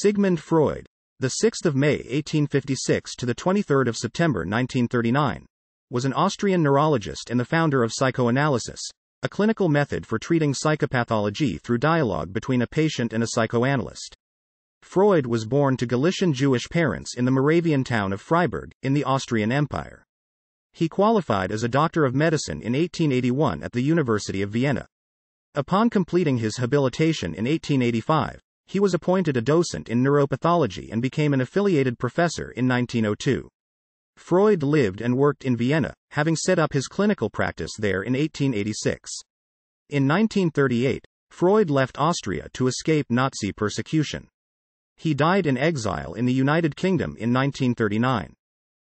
Sigmund Freud, the 6th of May 1856 to the 23rd of September 1939, was an Austrian neurologist and the founder of psychoanalysis, a clinical method for treating psychopathology through dialogue between a patient and a psychoanalyst. Freud was born to Galician Jewish parents in the Moravian town of Freiberg, in the Austrian Empire. He qualified as a doctor of medicine in 1881 at the University of Vienna. Upon completing his habilitation in 1885, he was appointed a docent in neuropathology and became an affiliated professor in 1902. Freud lived and worked in Vienna, having set up his clinical practice there in 1886. In 1938, Freud left Austria to escape Nazi persecution. He died in exile in the United Kingdom in 1939.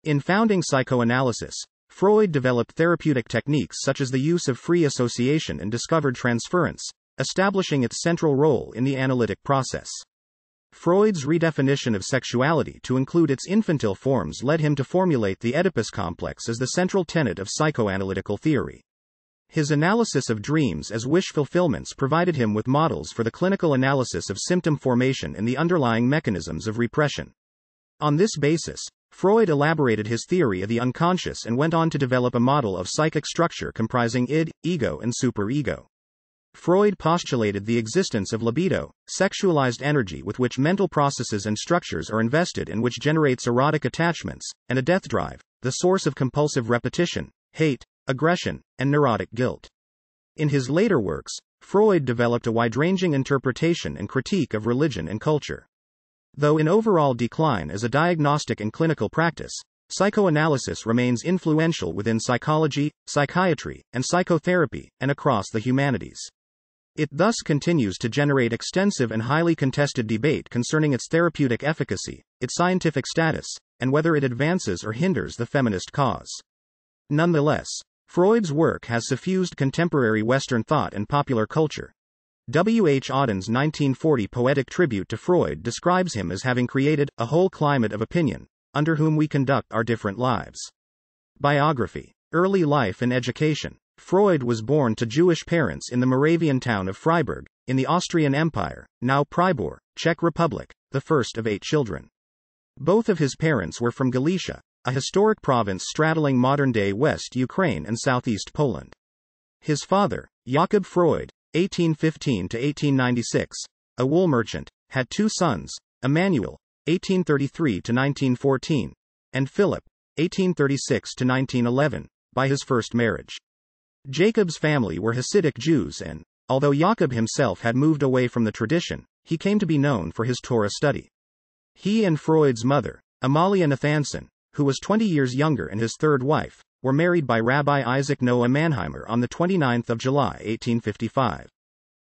In founding psychoanalysis, Freud developed therapeutic techniques such as the use of free association and discovered transference, establishing its central role in the analytic process. Freud's redefinition of sexuality to include its infantile forms led him to formulate the Oedipus complex as the central tenet of psychoanalytical theory. His analysis of dreams as wish fulfillments provided him with models for the clinical analysis of symptom formation and the underlying mechanisms of repression. On this basis, Freud elaborated his theory of the unconscious and went on to develop a model of psychic structure comprising id, ego, and superego. Freud postulated the existence of libido, sexualized energy with which mental processes and structures are invested and which generates erotic attachments, and a death drive, the source of compulsive repetition, hate, aggression, and neurotic guilt. In his later works, Freud developed a wide ranging interpretation and critique of religion and culture. Though in overall decline as a diagnostic and clinical practice, psychoanalysis remains influential within psychology, psychiatry, and psychotherapy, and across the humanities. It thus continues to generate extensive and highly contested debate concerning its therapeutic efficacy, its scientific status, and whether it advances or hinders the feminist cause. Nonetheless, Freud's work has suffused contemporary Western thought and popular culture. W. H. Auden's 1940 poetic tribute to Freud describes him as having created a whole climate of opinion, under whom we conduct our different lives. Biography Early life and education Freud was born to Jewish parents in the Moravian town of Freiberg, in the Austrian Empire, now Pribor, Czech Republic, the first of eight children. Both of his parents were from Galicia, a historic province straddling modern day West Ukraine and southeast Poland. His father, Jakob Freud, 1815 to 1896, a wool merchant, had two sons, Emmanuel, 1833 to 1914, and Philip, 1836 to 1911, by his first marriage. Jacob's family were Hasidic Jews and, although Jacob himself had moved away from the tradition, he came to be known for his Torah study. He and Freud's mother, Amalia Nathanson, who was 20 years younger and his third wife, were married by Rabbi Isaac Noah Mannheimer on the 29th of July 1855.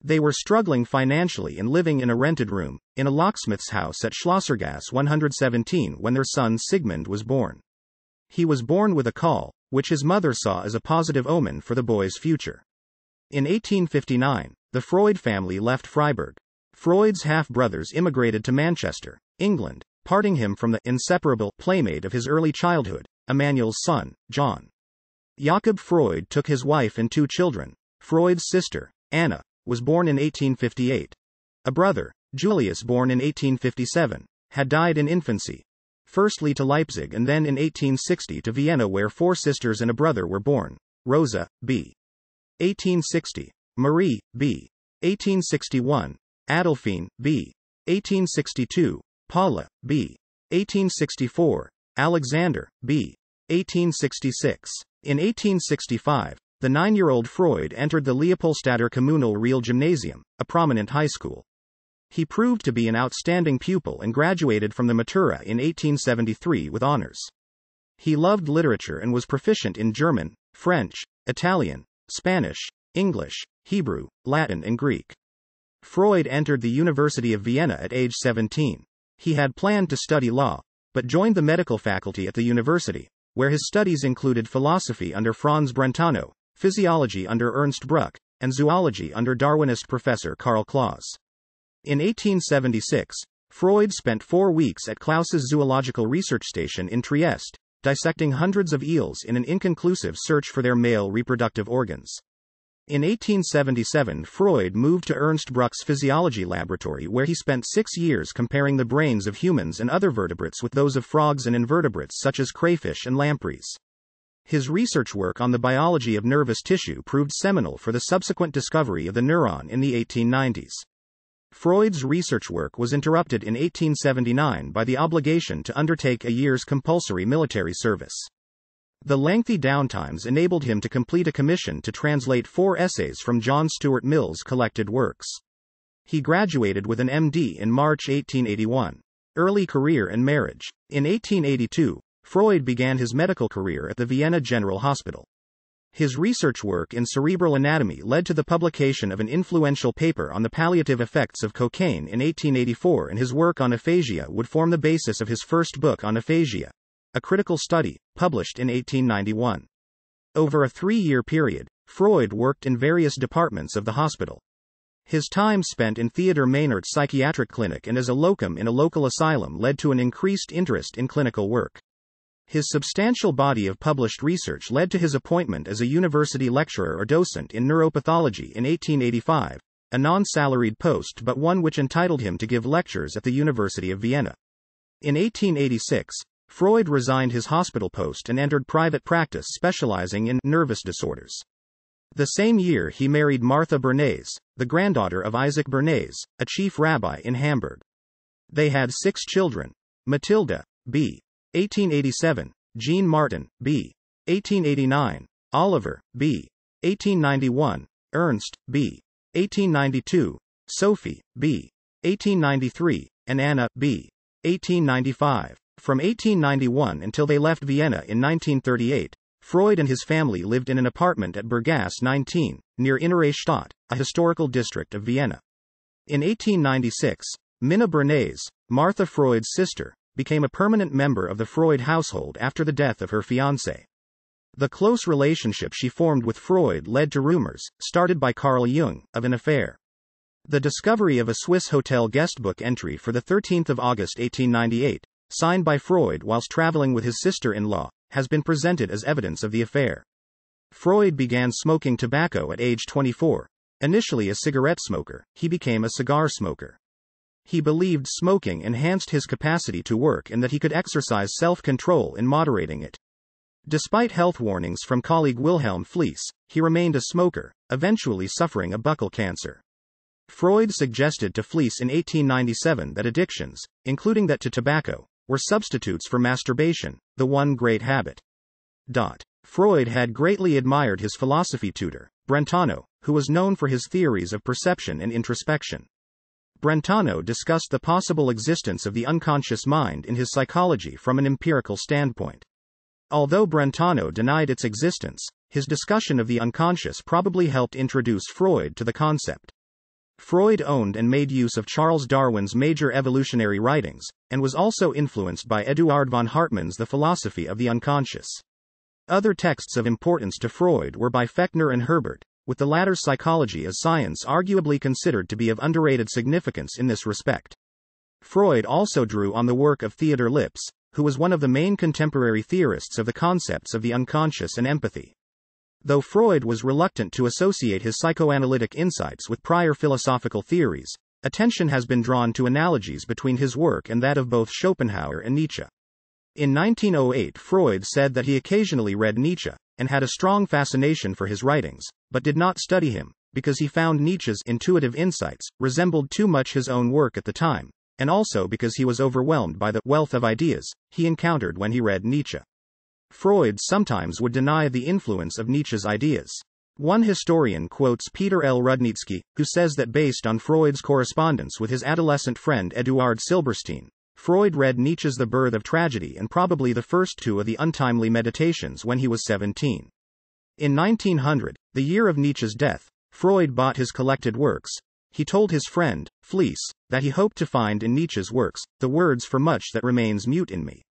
They were struggling financially and living in a rented room, in a locksmith's house at Schlossergasse 117 when their son Sigmund was born. He was born with a caul, which his mother saw as a positive omen for the boy's future. In 1859, the Freud family left Freiberg. Freud's half brothers immigrated to Manchester, England, parting him from the inseparable playmate of his early childhood, Emmanuel's son, John. Jakob Freud took his wife and two children. Freud's sister, Anna, was born in 1858. A brother, Julius, born in 1857, had died in infancy, firstly to Leipzig and then in 1860 to Vienna, where four sisters and a brother were born Rosa, b. 1860, Marie, b. 1861, Adolphine, b. 1862, Paula, b. 1864, Alexander, b. 1866. In 1865, the nine year old Freud entered the Leopoldstadter Kommunal Realgymnasium, a prominent high school. He proved to be an outstanding pupil and graduated from the Matura in 1873 with honors. He loved literature and was proficient in German, French, Italian, Spanish, English, Hebrew, Latin, and Greek. Freud entered the University of Vienna at age 17. He had planned to study law, but joined the medical faculty at the university, where his studies included philosophy under Franz Brentano, physiology under Ernst Bruck, and zoology under Darwinist professor Karl Claus. In 1876, Freud spent four weeks at Claus's Zoological Research Station in Trieste, dissecting hundreds of eels in an inconclusive search for their male reproductive organs. In 1877, Freud moved to Ernst Bruck's physiology laboratory where he spent six years comparing the brains of humans and other vertebrates with those of frogs and invertebrates such as crayfish and lampreys. His research work on the biology of nervous tissue proved seminal for the subsequent discovery of the neuron in the 1890s. Freud's research work was interrupted in 1879 by the obligation to undertake a year's compulsory military service. The lengthy downtimes enabled him to complete a commission to translate four essays from John Stuart Mill's collected works. He graduated with an MD in March 1881. Early career and marriage. In 1882, Freud began his medical career at the Vienna General Hospital. His research work in cerebral anatomy led to the publication of an influential paper on the palliative effects of cocaine in 1884, and his work on aphasia would form the basis of his first book on aphasia, a critical study, published in 1891. Over a three year period, Freud worked in various departments of the hospital. His time spent in Theodor Meynert's psychiatric clinic and as a locum in a local asylum led to an increased interest in clinical work. His substantial body of published research led to his appointment as a university lecturer or docent in neuropathology in 1885, a non salaried post but one which entitled him to give lectures at the University of Vienna. In 1886, Freud resigned his hospital post and entered private practice specializing in nervous disorders. The same year he married Martha Bernays, the granddaughter of Isaac Bernays, a chief rabbi in Hamburg. They had six children Matilda, b. 1887, Jean Martin, b. 1889, Oliver, b. 1891, Ernst, b. 1892, Sophie, b. 1893, and Anna, b. 1895. From 1891 until they left Vienna in 1938, Freud and his family lived in an apartment at Bergasse 19, near Innere Stadt, a historical district of Vienna. In 1896, Minna Bernays, Martha Freud's sister, became a permanent member of the Freud household after the death of her fiancé. The close relationship she formed with Freud led to rumors, started by Carl Jung, of an affair. The discovery of a Swiss hotel guestbook entry for the 13th of August 1898, signed by Freud whilst traveling with his sister-in-law, has been presented as evidence of the affair. Freud began smoking tobacco at age 24. Initially a cigarette smoker, he became a cigar smoker. He believed smoking enhanced his capacity to work and that he could exercise self control in moderating it. Despite health warnings from colleague Wilhelm Fliess, he remained a smoker, eventually suffering a buccal cancer. Freud suggested to Fliess in 1897 that addictions, including that to tobacco, were substitutes for masturbation, the one great habit. Dot. Freud had greatly admired his philosophy tutor, Brentano, who was known for his theories of perception and introspection. Brentano discussed the possible existence of the unconscious mind in his psychology from an empirical standpoint. Although Brentano denied its existence, his discussion of the unconscious probably helped introduce Freud to the concept. Freud owned and made use of Charles Darwin's major evolutionary writings, and was also influenced by Eduard von Hartmann's The Philosophy of the Unconscious. Other texts of importance to Freud were by Fechner and Herbart, with the latter's psychology as science arguably considered to be of underrated significance in this respect. Freud also drew on the work of Theodor Lipps, who was one of the main contemporary theorists of the concepts of the unconscious and empathy. Though Freud was reluctant to associate his psychoanalytic insights with prior philosophical theories, attention has been drawn to analogies between his work and that of both Schopenhauer and Nietzsche. In 1908, Freud said that he occasionally read Nietzsche, and had a strong fascination for his writings, but did not study him, because he found Nietzsche's intuitive insights resembled too much his own work at the time, and also because he was overwhelmed by the wealth of ideas he encountered when he read Nietzsche. Freud sometimes would deny the influence of Nietzsche's ideas. One historian quotes Peter L. Rudnytsky, who says that based on Freud's correspondence with his adolescent friend Eduard Silberstein, Freud read Nietzsche's The Birth of Tragedy and probably the first two of the Untimely Meditations when he was 17. In 1900, the year of Nietzsche's death, Freud bought his collected works. He told his friend, Fliess, that he hoped to find in Nietzsche's works the words for much that remains mute in me.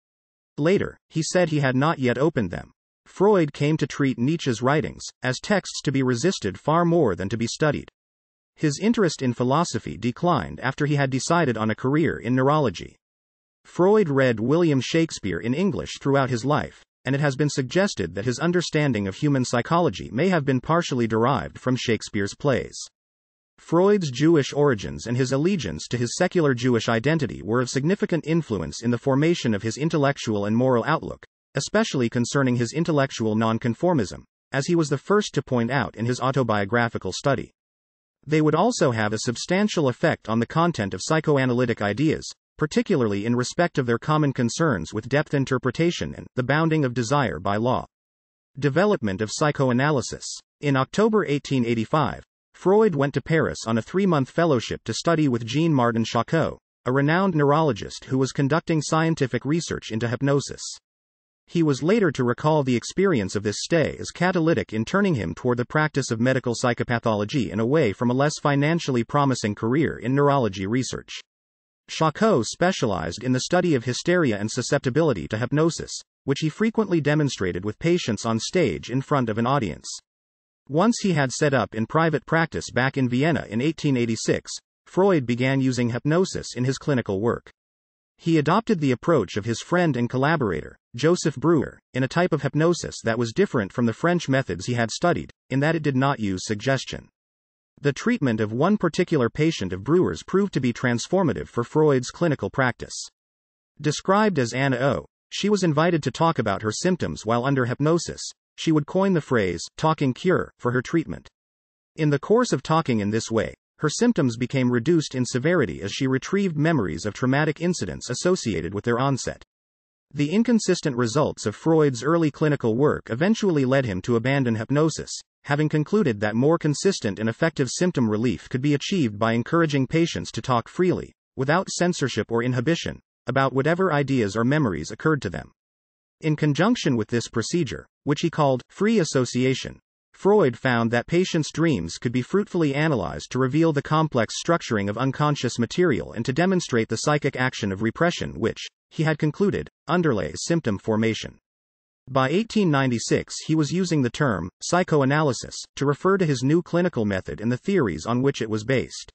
Later, he said he had not yet opened them. Freud came to treat Nietzsche's writings as texts to be resisted far more than to be studied. His interest in philosophy declined after he had decided on a career in neurology. Freud read William Shakespeare in English throughout his life, and it has been suggested that his understanding of human psychology may have been partially derived from Shakespeare's plays. Freud's Jewish origins and his allegiance to his secular Jewish identity were of significant influence in the formation of his intellectual and moral outlook, especially concerning his intellectual nonconformism, as he was the first to point out in his autobiographical study. They would also have a substantial effect on the content of psychoanalytic ideas, particularly in respect of their common concerns with depth interpretation and the bounding of desire by law. Development of psychoanalysis. In October 1885, Freud went to Paris on a three month fellowship to study with Jean Martin Charcot, a renowned neurologist who was conducting scientific research into hypnosis. He was later to recall the experience of this stay as catalytic in turning him toward the practice of medical psychopathology and away from a less financially promising career in neurology research. Charcot specialized in the study of hysteria and susceptibility to hypnosis, which he frequently demonstrated with patients on stage in front of an audience. Once he had set up in private practice back in Vienna in 1886, Freud began using hypnosis in his clinical work. He adopted the approach of his friend and collaborator, Joseph Breuer, in a type of hypnosis that was different from the French methods he had studied, in that it did not use suggestion. The treatment of one particular patient of Breuer's proved to be transformative for Freud's clinical practice. Described as Anna O, she was invited to talk about her symptoms while under hypnosis, she would coin the phrase, talking cure, for her treatment. In the course of talking in this way, her symptoms became reduced in severity as she retrieved memories of traumatic incidents associated with their onset. The inconsistent results of Freud's early clinical work eventually led him to abandon hypnosis, having concluded that more consistent and effective symptom relief could be achieved by encouraging patients to talk freely, without censorship or inhibition, about whatever ideas or memories occurred to them. In conjunction with this procedure, which he called free association, Freud found that patients' dreams could be fruitfully analyzed to reveal the complex structuring of unconscious material and to demonstrate the psychic action of repression which, he had concluded, underlay symptom formation. By 1896, he was using the term psychoanalysis to refer to his new clinical method and the theories on which it was based.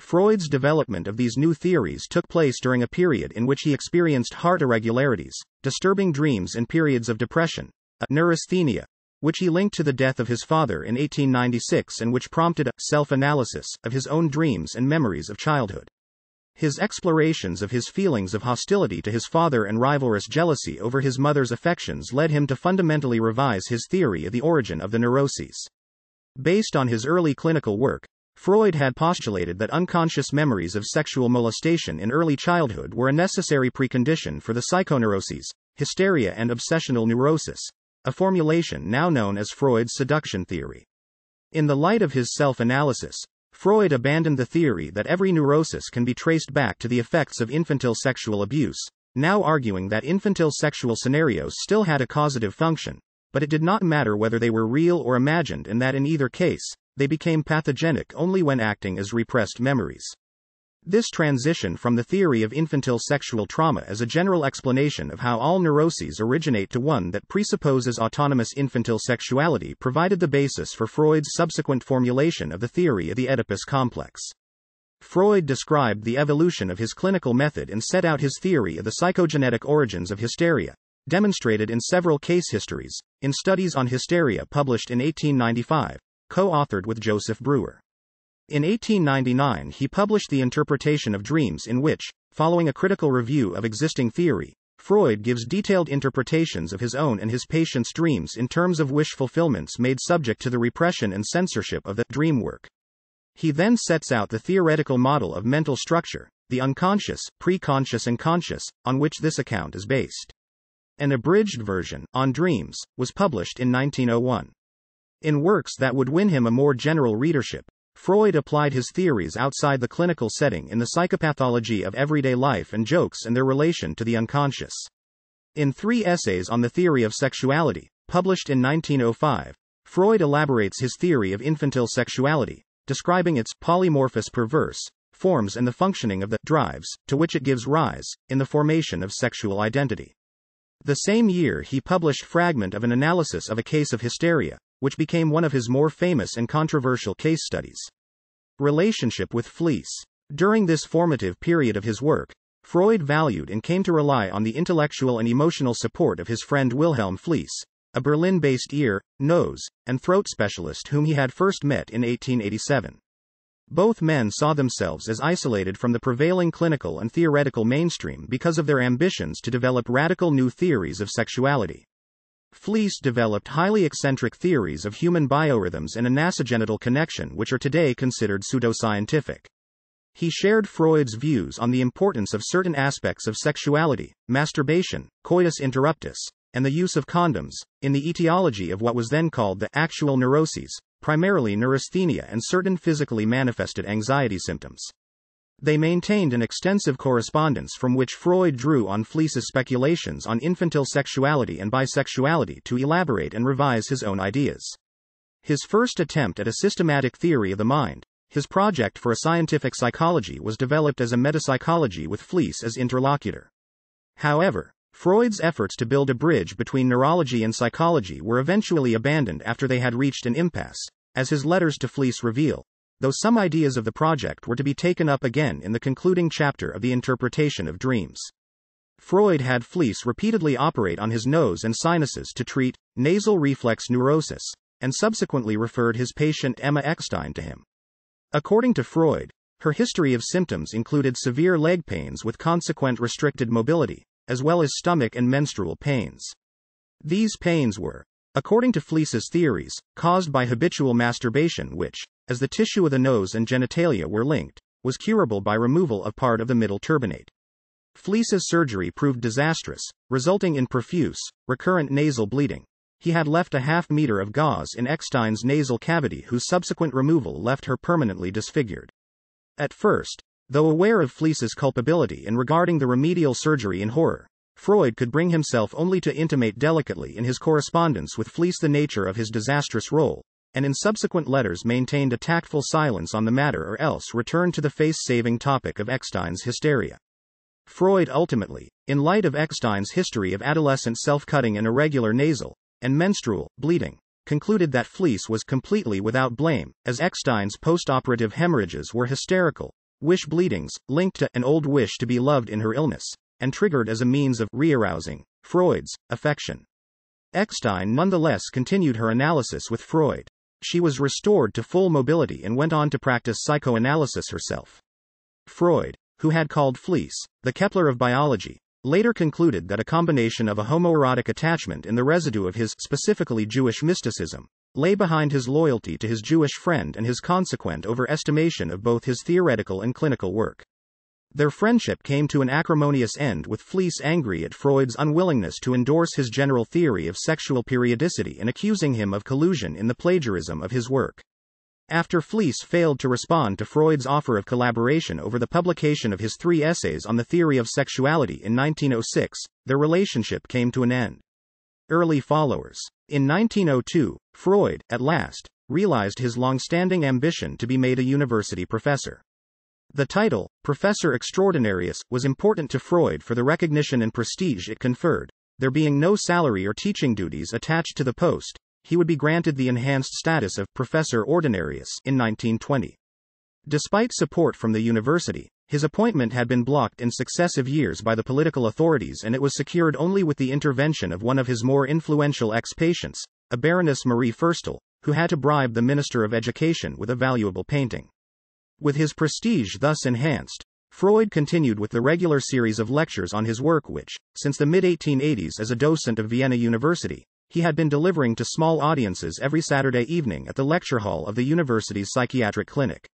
Freud's development of these new theories took place during a period in which he experienced heart irregularities, disturbing dreams, and periods of depression, a neurasthenia, which he linked to the death of his father in 1896 and which prompted a self analysis of his own dreams and memories of childhood. His explorations of his feelings of hostility to his father and rivalrous jealousy over his mother's affections led him to fundamentally revise his theory of the origin of the neuroses. Based on his early clinical work, Freud had postulated that unconscious memories of sexual molestation in early childhood were a necessary precondition for the psychoneuroses, hysteria and obsessional neurosis, a formulation now known as Freud's seduction theory. In the light of his self analysis, Freud abandoned the theory that every neurosis can be traced back to the effects of infantile sexual abuse, now arguing that infantile sexual scenarios still had a causative function, but it did not matter whether they were real or imagined, and that in either case, they became pathogenic only when acting as repressed memories. This transition from the theory of infantile sexual trauma as a general explanation of how all neuroses originate to one that presupposes autonomous infantile sexuality provided the basis for Freud's subsequent formulation of the theory of the Oedipus complex. Freud described the evolution of his clinical method and set out his theory of the psychogenetic origins of hysteria, demonstrated in several case histories, in studies on hysteria published in 1895, co-authored with Joseph Breuer. In 1899 he published The Interpretation of Dreams in which, following a critical review of existing theory, Freud gives detailed interpretations of his own and his patients' dreams in terms of wish fulfillments made subject to the repression and censorship of the dream work. He then sets out the theoretical model of mental structure, the unconscious, preconscious, and conscious, on which this account is based. An abridged version, On Dreams, was published in 1901. In works that would win him a more general readership, Freud applied his theories outside the clinical setting in the psychopathology of everyday life and jokes and their relation to the unconscious. In three essays on the theory of sexuality, published in 1905, Freud elaborates his theory of infantile sexuality, describing its polymorphous perverse forms and the functioning of the drives to which it gives rise in the formation of sexual identity. The same year he published fragment of an analysis of a case of hysteria, which became one of his more famous and controversial case studies. Relationship with Fliess. During this formative period of his work, Freud valued and came to rely on the intellectual and emotional support of his friend Wilhelm Fliess, a Berlin based ear, nose, and throat specialist whom he had first met in 1887. Both men saw themselves as isolated from the prevailing clinical and theoretical mainstream because of their ambitions to develop radical new theories of sexuality. Fliess developed highly eccentric theories of human biorhythms and a nasogenital connection which are today considered pseudoscientific. He shared Freud's views on the importance of certain aspects of sexuality, masturbation, coitus interruptus, and the use of condoms, in the etiology of what was then called the actual neuroses, primarily neurasthenia and certain physically manifested anxiety symptoms. They maintained an extensive correspondence from which Freud drew on Fliess's speculations on infantile sexuality and bisexuality to elaborate and revise his own ideas. His first attempt at a systematic theory of the mind, his project for a scientific psychology was developed as a metapsychology with Fliess as interlocutor. However, Freud's efforts to build a bridge between neurology and psychology were eventually abandoned after they had reached an impasse, as his letters to Fliess reveal, though some ideas of the project were to be taken up again in the concluding chapter of the interpretation of dreams. Freud had Fliess repeatedly operate on his nose and sinuses to treat nasal reflex neurosis, and subsequently referred his patient Emma Eckstein to him. According to Freud, her history of symptoms included severe leg pains with consequent restricted mobility, as well as stomach and menstrual pains. These pains were, according to Fliess's theories, caused by habitual masturbation, which, as the tissue of the nose and genitalia were linked, was curable by removal of part of the middle turbinate. Fliess's surgery proved disastrous, resulting in profuse, recurrent nasal bleeding he had left a half meter of gauze in Eckstein's nasal cavity whose subsequent removal left her permanently disfigured. At first, though aware of Fliess's culpability and regarding the remedial surgery in horror, Freud could bring himself only to intimate delicately in his correspondence with Fliess the nature of his disastrous role, and in subsequent letters maintained a tactful silence on the matter or else returned to the face-saving topic of Eckstein's hysteria. Freud ultimately, in light of Eckstein's history of adolescent self-cutting and irregular nasal, and menstrual bleeding, concluded that Fliess was completely without blame, as Eckstein's post operative hemorrhages were hysterical, wish bleedings, linked to an old wish to be loved in her illness, and triggered as a means of rearousing Freud's affection. Eckstein nonetheless continued her analysis with Freud. She was restored to full mobility and went on to practice psychoanalysis herself. Freud, who had called Fliess the Kepler of biology, later concluded that a combination of a homoerotic attachment and the residue of his specifically Jewish mysticism lay behind his loyalty to his Jewish friend and his consequent overestimation of both his theoretical and clinical work. Their friendship came to an acrimonious end with Fliess angry at Freud's unwillingness to endorse his general theory of sexual periodicity and accusing him of collusion in the plagiarism of his work. After Fliess failed to respond to Freud's offer of collaboration over the publication of his three essays on the theory of sexuality in 1906, their relationship came to an end. Early followers. In 1902, Freud, at last, realized his long-standing ambition to be made a university professor. The title, Professor Extraordinarius, was important to Freud for the recognition and prestige it conferred, there being no salary or teaching duties attached to the post, he would be granted the enhanced status of Professor Ordinarius in 1920. Despite support from the university, his appointment had been blocked in successive years by the political authorities and it was secured only with the intervention of one of his more influential ex-patients, a Baroness Marie Ferstel, who had to bribe the Minister of Education with a valuable painting. With his prestige thus enhanced, Freud continued with the regular series of lectures on his work which, since the mid-1880s as a docent of Vienna University, he had been delivering to small audiences every Saturday evening at the lecture hall of the university's psychiatric clinic.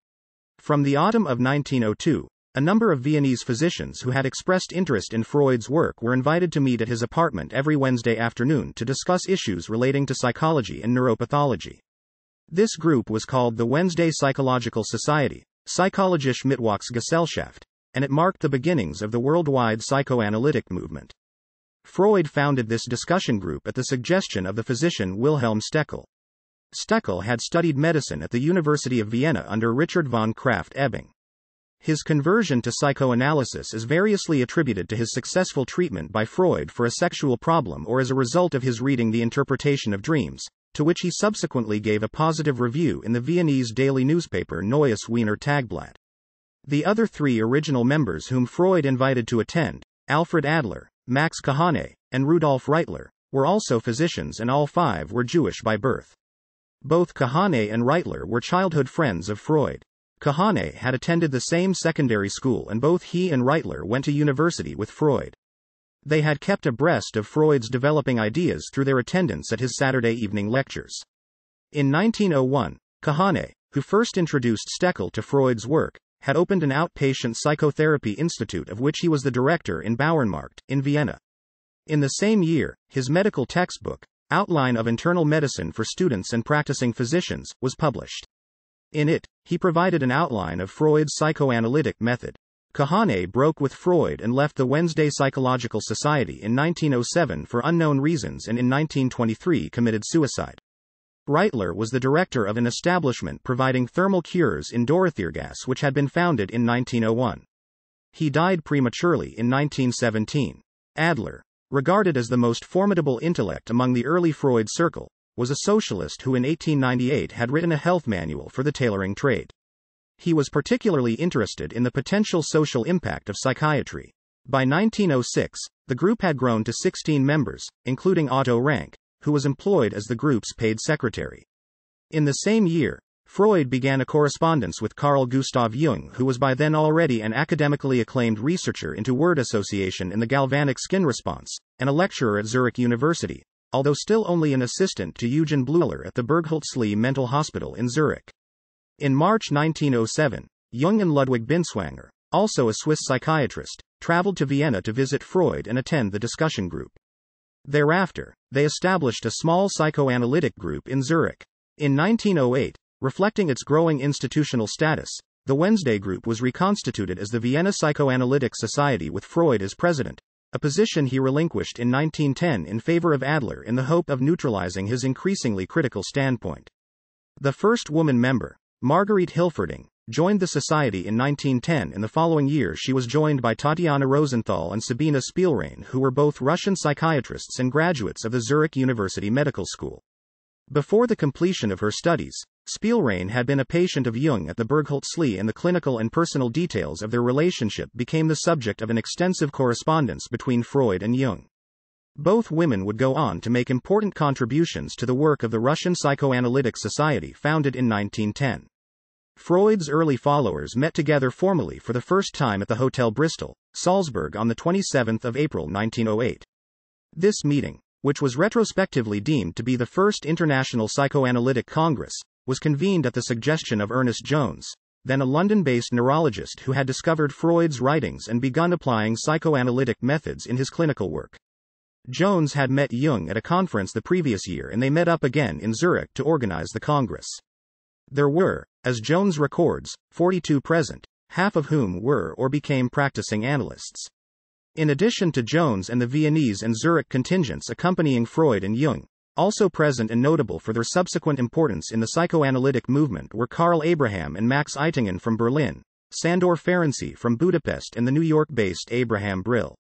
From the autumn of 1902, a number of Viennese physicians who had expressed interest in Freud's work were invited to meet at his apartment every Wednesday afternoon to discuss issues relating to psychology and neuropathology. This group was called the Wednesday Psychological Society, Psychologische Mittwochsgesellschaft, and it marked the beginnings of the worldwide psychoanalytic movement. Freud founded this discussion group at the suggestion of the physician Wilhelm Stekel. Stekel had studied medicine at the University of Vienna under Richard von Krafft-Ebing. His conversion to psychoanalysis is variously attributed to his successful treatment by Freud for a sexual problem or as a result of his reading The Interpretation of Dreams, to which he subsequently gave a positive review in the Viennese daily newspaper Neues Wiener Tagblatt. The other three original members whom Freud invited to attend, Alfred Adler, Max Kahane, and Rudolf Reitler, were also physicians and all five were Jewish by birth. Both Kahane and Reitler were childhood friends of Freud. Kahane had attended the same secondary school and both he and Reitler went to university with Freud. They had kept abreast of Freud's developing ideas through their attendance at his Saturday evening lectures. In 1901, Kahane, who first introduced Stekel to Freud's work, had opened an outpatient psychotherapy institute of which he was the director in Bauernmarkt, in Vienna. In the same year, his medical textbook, Outline of Internal Medicine for Students and Practicing Physicians, was published. In it, he provided an outline of Freud's psychoanalytic method. Kahane broke with Freud and left the Wednesday Psychological Society in 1907 for unknown reasons and in 1923 committed suicide. Reitler was the director of an establishment providing thermal cures in Dorotheergasse which had been founded in 1901. He died prematurely in 1917. Adler, regarded as the most formidable intellect among the early Freud circle, was a socialist who in 1898 had written a health manual for the tailoring trade. He was particularly interested in the potential social impact of psychiatry. By 1906, the group had grown to 16 members, including Otto Rank, who was employed as the group's paid secretary. In the same year, Freud began a correspondence with Carl Gustav Jung, who was by then already an academically acclaimed researcher into word association in the galvanic skin response, and a lecturer at Zurich University, although still only an assistant to Eugen Bleuler at the Burgholzli Mental Hospital in Zurich. In March 1907, Jung and Ludwig Binswanger, also a Swiss psychiatrist, traveled to Vienna to visit Freud and attend the discussion group. Thereafter, they established a small psychoanalytic group in Zurich. In 1908, reflecting its growing institutional status, the Wednesday Group was reconstituted as the Vienna Psychoanalytic Society with Freud as president, a position he relinquished in 1910 in favor of Adler in the hope of neutralizing his increasingly critical standpoint. The first woman member, Marguerite Hilferding, joined the society in 1910. In the following year, she was joined by Tatiana Rosenthal and Sabina Spielrein, who were both Russian psychiatrists and graduates of the Zurich University Medical School. Before the completion of her studies, Spielrein had been a patient of Jung at the Burgholzli and the clinical and personal details of their relationship became the subject of an extensive correspondence between Freud and Jung. Both women would go on to make important contributions to the work of the Russian Psychoanalytic Society founded in 1910. Freud's early followers met together formally for the first time at the Hotel Bristol, Salzburg on the 27th of April 1908. This meeting, which was retrospectively deemed to be the first International Psychoanalytic Congress, was convened at the suggestion of Ernest Jones, then a London-based neurologist who had discovered Freud's writings and begun applying psychoanalytic methods in his clinical work. Jones had met Jung at a conference the previous year and they met up again in Zurich to organize the Congress. There were, as Jones records, 42 present, half of whom were or became practicing analysts. In addition to Jones and the Viennese and Zurich contingents accompanying Freud and Jung, also present and notable for their subsequent importance in the psychoanalytic movement were Karl Abraham and Max Eitingon from Berlin, Sandor Ferenczi from Budapest and the New York-based Abraham Brill.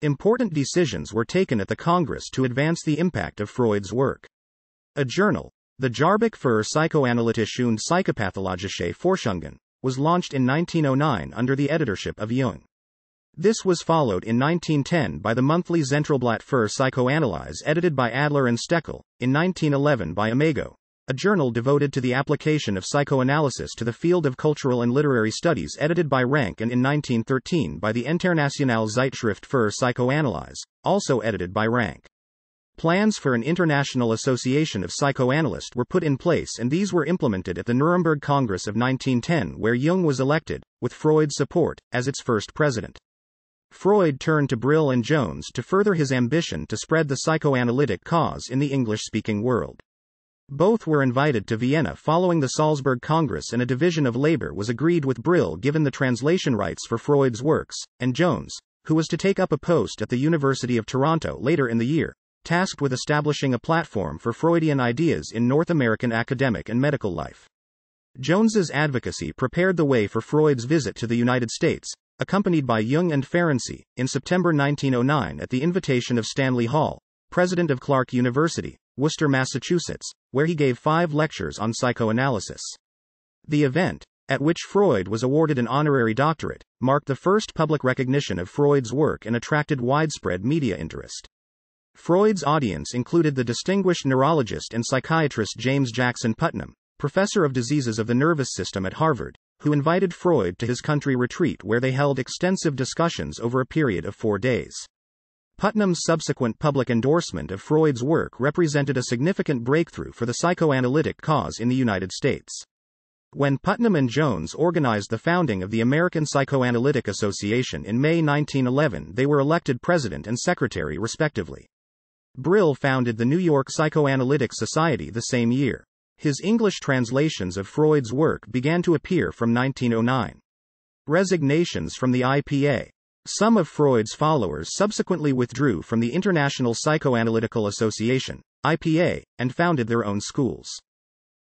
Important decisions were taken at the Congress to advance the impact of Freud's work. A journal, the Jahrbuch für Psychoanalytische und Psychopathologische Forschungen was launched in 1909 under the editorship of Jung. This was followed in 1910 by the monthly Zentralblatt für Psychoanalyse edited by Adler and Stekel, in 1911 by Imago, a journal devoted to the application of psychoanalysis to the field of cultural and literary studies edited by Rank and in 1913 by the Internationale Zeitschrift für Psychoanalyse, also edited by Rank. Plans for an international association of psychoanalysts were put in place and these were implemented at the Nuremberg Congress of 1910 where Jung was elected, with Freud's support, as its first president. Freud turned to Brill and Jones to further his ambition to spread the psychoanalytic cause in the English-speaking world. Both were invited to Vienna following the Salzburg Congress and a division of labor was agreed with Brill given the translation rights for Freud's works, and Jones, who was to take up a post at the University of Toronto later in the year, tasked with establishing a platform for Freudian ideas in North American academic and medical life. Jones's advocacy prepared the way for Freud's visit to the United States, accompanied by Jung and Ferenczi, in September 1909 at the invitation of Stanley Hall, president of Clark University, Worcester, Massachusetts, where he gave five lectures on psychoanalysis. The event, at which Freud was awarded an honorary doctorate, marked the first public recognition of Freud's work and attracted widespread media interest. Freud's audience included the distinguished neurologist and psychiatrist James Jackson Putnam, professor of diseases of the nervous system at Harvard, who invited Freud to his country retreat where they held extensive discussions over a period of four days. Putnam's subsequent public endorsement of Freud's work represented a significant breakthrough for the psychoanalytic cause in the United States. When Putnam and Jones organized the founding of the American Psychoanalytic Association in May 1911, they were elected president and secretary respectively. Brill founded the New York Psychoanalytic Society the same year. His English translations of Freud's work began to appear from 1909. Resignations from the IPA. Some of Freud's followers subsequently withdrew from the International Psychoanalytical Association, IPA, and founded their own schools.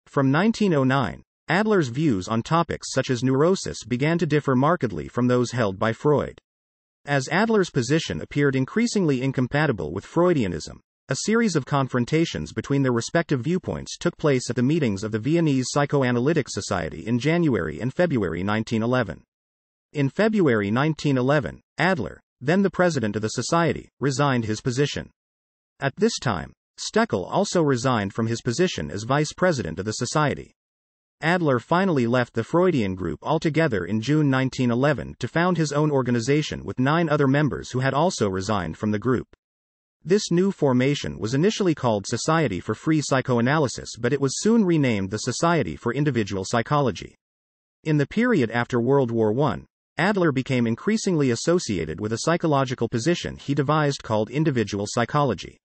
From 1909, Adler's views on topics such as neurosis began to differ markedly from those held by Freud. As Adler's position appeared increasingly incompatible with Freudianism, a series of confrontations between their respective viewpoints took place at the meetings of the Viennese Psychoanalytic Society in January and February 1911. In February 1911, Adler, then the president of the society, resigned his position. At this time, Stekel also resigned from his position as vice president of the society. Adler finally left the Freudian group altogether in June 1911 to found his own organization with nine other members who had also resigned from the group. This new formation was initially called Society for Free Psychoanalysis, but it was soon renamed the Society for Individual Psychology. In the period after World War I, Adler became increasingly associated with a psychological position he devised called individual psychology.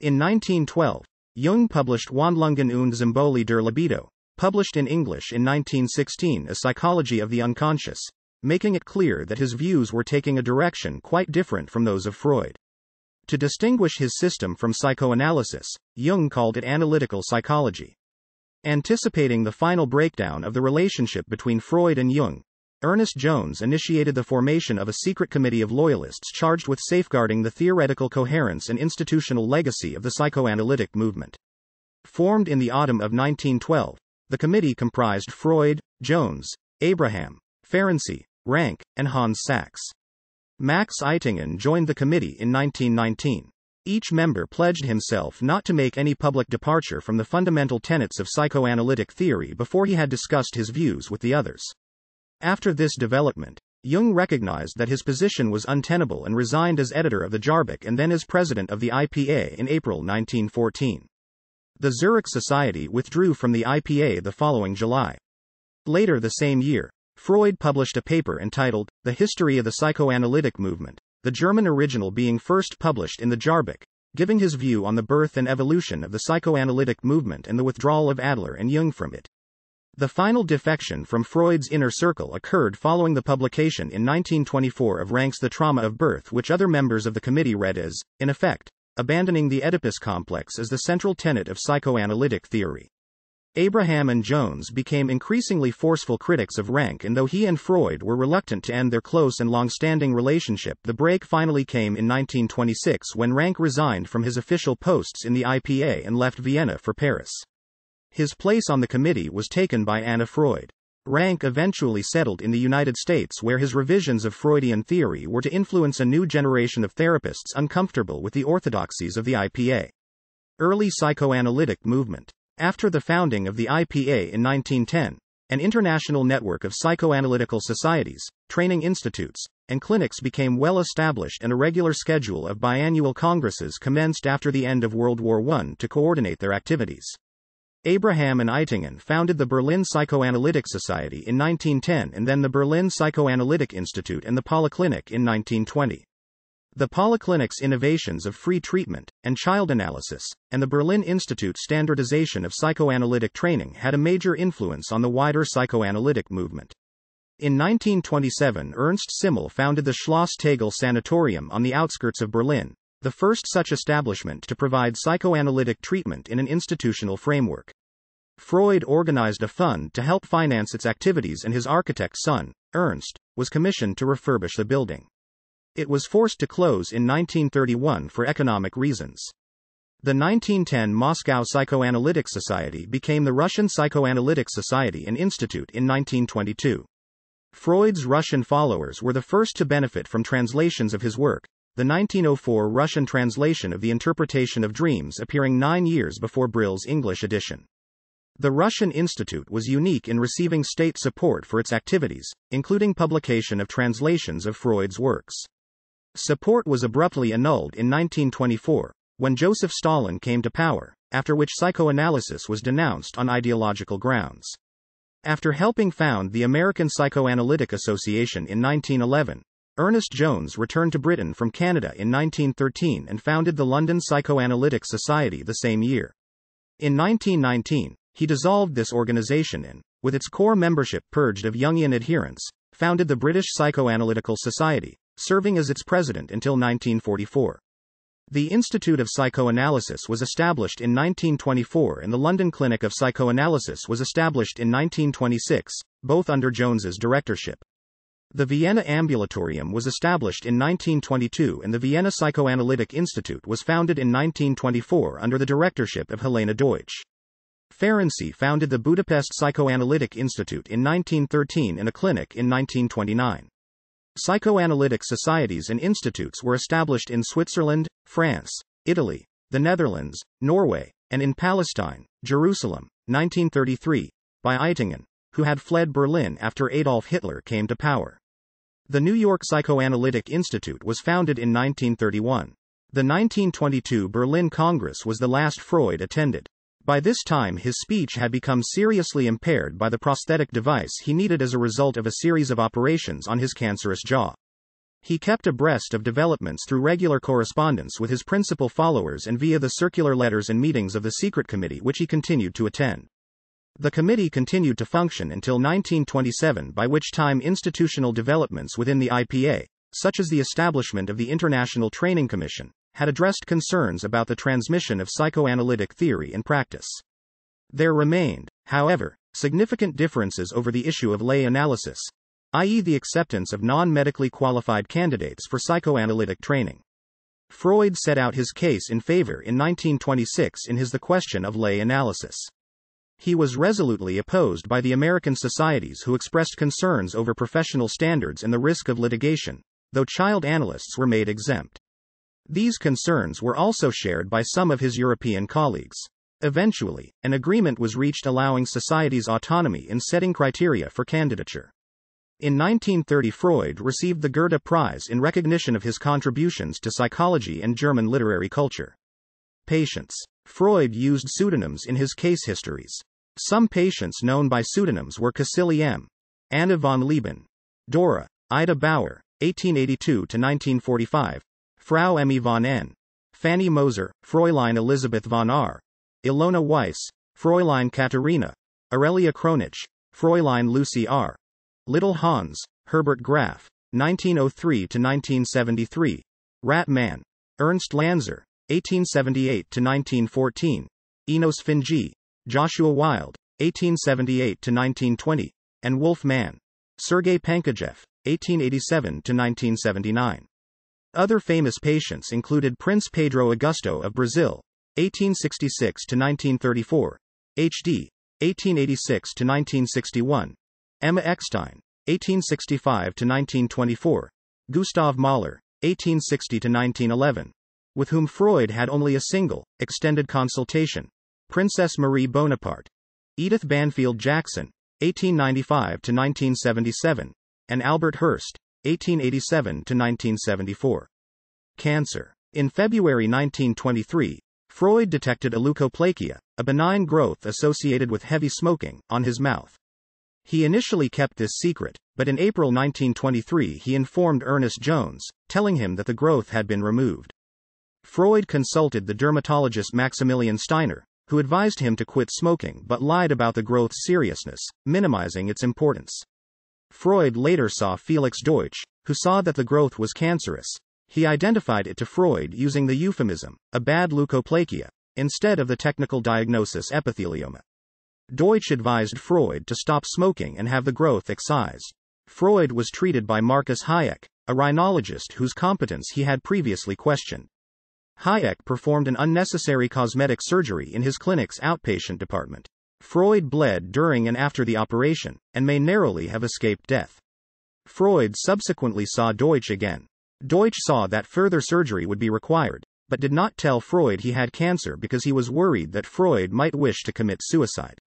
In 1912, Jung published Wandlungen und Symbole der Libido, published in English in 1916 as Psychology of the Unconscious, making it clear that his views were taking a direction quite different from those of Freud. To distinguish his system from psychoanalysis, Jung called it analytical psychology. Anticipating the final breakdown of the relationship between Freud and Jung, Ernest Jones initiated the formation of a secret committee of loyalists charged with safeguarding the theoretical coherence and institutional legacy of the psychoanalytic movement. Formed in the autumn of 1912, the committee comprised Freud, Jones, Abraham, Ferenczi, Rank, and Hans Sachs. Max Eitingon joined the committee in 1919. Each member pledged himself not to make any public departure from the fundamental tenets of psychoanalytic theory before he had discussed his views with the others. After this development, Jung recognized that his position was untenable and resigned as editor of the Jahrbuch and then as president of the IPA in April 1914. The Zurich Society withdrew from the IPA the following July. Later the same year, Freud published a paper entitled The History of the Psychoanalytic Movement, the German original being first published in the Jahrbuch, giving his view on the birth and evolution of the psychoanalytic movement and the withdrawal of Adler and Jung from it. The final defection from Freud's inner circle occurred following the publication in 1924 of Rank's The Trauma of Birth, which other members of the committee read as, in effect, abandoning the Oedipus complex as the central tenet of psychoanalytic theory. Abraham and Jones became increasingly forceful critics of Rank, and though he and Freud were reluctant to end their close and long standing relationship, the break finally came in 1926 when Rank resigned from his official posts in the IPA and left Vienna for Paris. His place on the committee was taken by Anna Freud. Rank eventually settled in the United States where his revisions of Freudian theory were to influence a new generation of therapists uncomfortable with the orthodoxies of the IPA. Early psychoanalytic movement. After the founding of the IPA in 1910, an international network of psychoanalytical societies, training institutes, and clinics became well established and a regular schedule of biannual congresses commenced after the end of World War I to coordinate their activities. Abraham and Eitingon founded the Berlin Psychoanalytic Society in 1910 and then the Berlin Psychoanalytic Institute and the Polyclinic in 1920. The Polyclinic's innovations of free treatment and child analysis, and the Berlin Institute's standardization of psychoanalytic training had a major influence on the wider psychoanalytic movement. In 1927, Ernst Simmel founded the Schloss Tegel Sanatorium on the outskirts of Berlin, the first such establishment to provide psychoanalytic treatment in an institutional framework. Freud organized a fund to help finance its activities, and his architect son, Ernst, was commissioned to refurbish the building. It was forced to close in 1931 for economic reasons. The 1910 Moscow Psychoanalytic Society became the Russian Psychoanalytic Society and Institute in 1922. Freud's Russian followers were the first to benefit from translations of his work, the 1904 Russian translation of The Interpretation of Dreams appearing nine years before Brill's English edition. The Russian Institute was unique in receiving state support for its activities, including publication of translations of Freud's works. Support was abruptly annulled in 1924, when Joseph Stalin came to power, after which psychoanalysis was denounced on ideological grounds. After helping found the American Psychoanalytic Association in 1911, Ernest Jones returned to Britain from Canada in 1913 and founded the London Psychoanalytic Society the same year. In 1919, he dissolved this organization and, with its core membership purged of Jungian adherents, founded the British Psychoanalytical Society, serving as its president until 1944. The Institute of Psychoanalysis was established in 1924 and the London Clinic of Psychoanalysis was established in 1926, both under Jones's directorship. The Vienna Ambulatorium was established in 1922 and the Vienna Psychoanalytic Institute was founded in 1924 under the directorship of Helena Deutsch. Ferenczi founded the Budapest Psychoanalytic Institute in 1913 and a clinic in 1929. Psychoanalytic societies and institutes were established in Switzerland, France, Italy, the Netherlands, Norway, and in Palestine, Jerusalem, 1933, by Eitingon, who had fled Berlin after Adolf Hitler came to power. The New York Psychoanalytic Institute was founded in 1931. The 1922 Berlin Congress was the last Freud attended. By this time, his speech had become seriously impaired by the prosthetic device he needed as a result of a series of operations on his cancerous jaw. He kept abreast of developments through regular correspondence with his principal followers and via the circular letters and meetings of the secret committee, which he continued to attend. The committee continued to function until 1927, by which time institutional developments within the IPA, such as the establishment of the International Training Commission, had addressed concerns about the transmission of psychoanalytic theory and practice. There remained, however, significant differences over the issue of lay analysis, i.e., the acceptance of non medically qualified candidates for psychoanalytic training. Freud set out his case in favor in 1926 in his The Question of Lay Analysis. He was resolutely opposed by the American societies who expressed concerns over professional standards and the risk of litigation, though child analysts were made exempt. These concerns were also shared by some of his European colleagues. Eventually, an agreement was reached allowing societies autonomy in setting criteria for candidature. In 1930, Freud received the Goethe Prize in recognition of his contributions to psychology and German literary culture. Patients. Freud used pseudonyms in his case histories. Some patients known by pseudonyms were Cäcilie M. Anna von Lieben, Dora, Ida Bauer, 1882 to 1945, Frau Emmy von N. Fanny Moser, Fräulein Elisabeth von R. Ilona Weiss, Fräulein Katharina, Aurelia Kronich, Fräulein Lucy R. Little Hans, Herbert Graf, 1903 to 1973, Rat Man, Ernst Lanzer, 1878 to 1914, Enos Fingy, Joshua Wild, 1878 to 1920, and Wolf Man, Sergei Pankejeff, 1887 to 1979. Other famous patients included Prince Pedro Augusto of Brazil, 1866 to 1934, H.D., 1886 to 1961, Emma Eckstein, 1865 to 1924, Gustav Mahler, 1860 to 1911, with whom Freud had only a single, extended consultation, Princess Marie Bonaparte, Edith Banfield Jackson, 1895 to 1977, and Albert Hirst, 1887 to 1974. Cancer. In February 1923, Freud detected a leukoplakia, a benign growth associated with heavy smoking, on his mouth. He initially kept this secret, but in April 1923 he informed Ernest Jones, telling him that the growth had been removed. Freud consulted the dermatologist Maximilian Steiner, who advised him to quit smoking but lied about the growth's seriousness, minimizing its importance. Freud later saw Felix Deutsch, who saw that the growth was cancerous. He identified it to Freud using the euphemism, a bad leukoplakia, instead of the technical diagnosis epithelioma. Deutsch advised Freud to stop smoking and have the growth excised. Freud was treated by Marcus Hajek, a rhinologist whose competence he had previously questioned. Hajek performed an unnecessary cosmetic surgery in his clinic's outpatient department. Freud bled during and after the operation, and may narrowly have escaped death. Freud subsequently saw Deutsch again. Deutsch saw that further surgery would be required, but did not tell Freud he had cancer because he was worried that Freud might wish to commit suicide.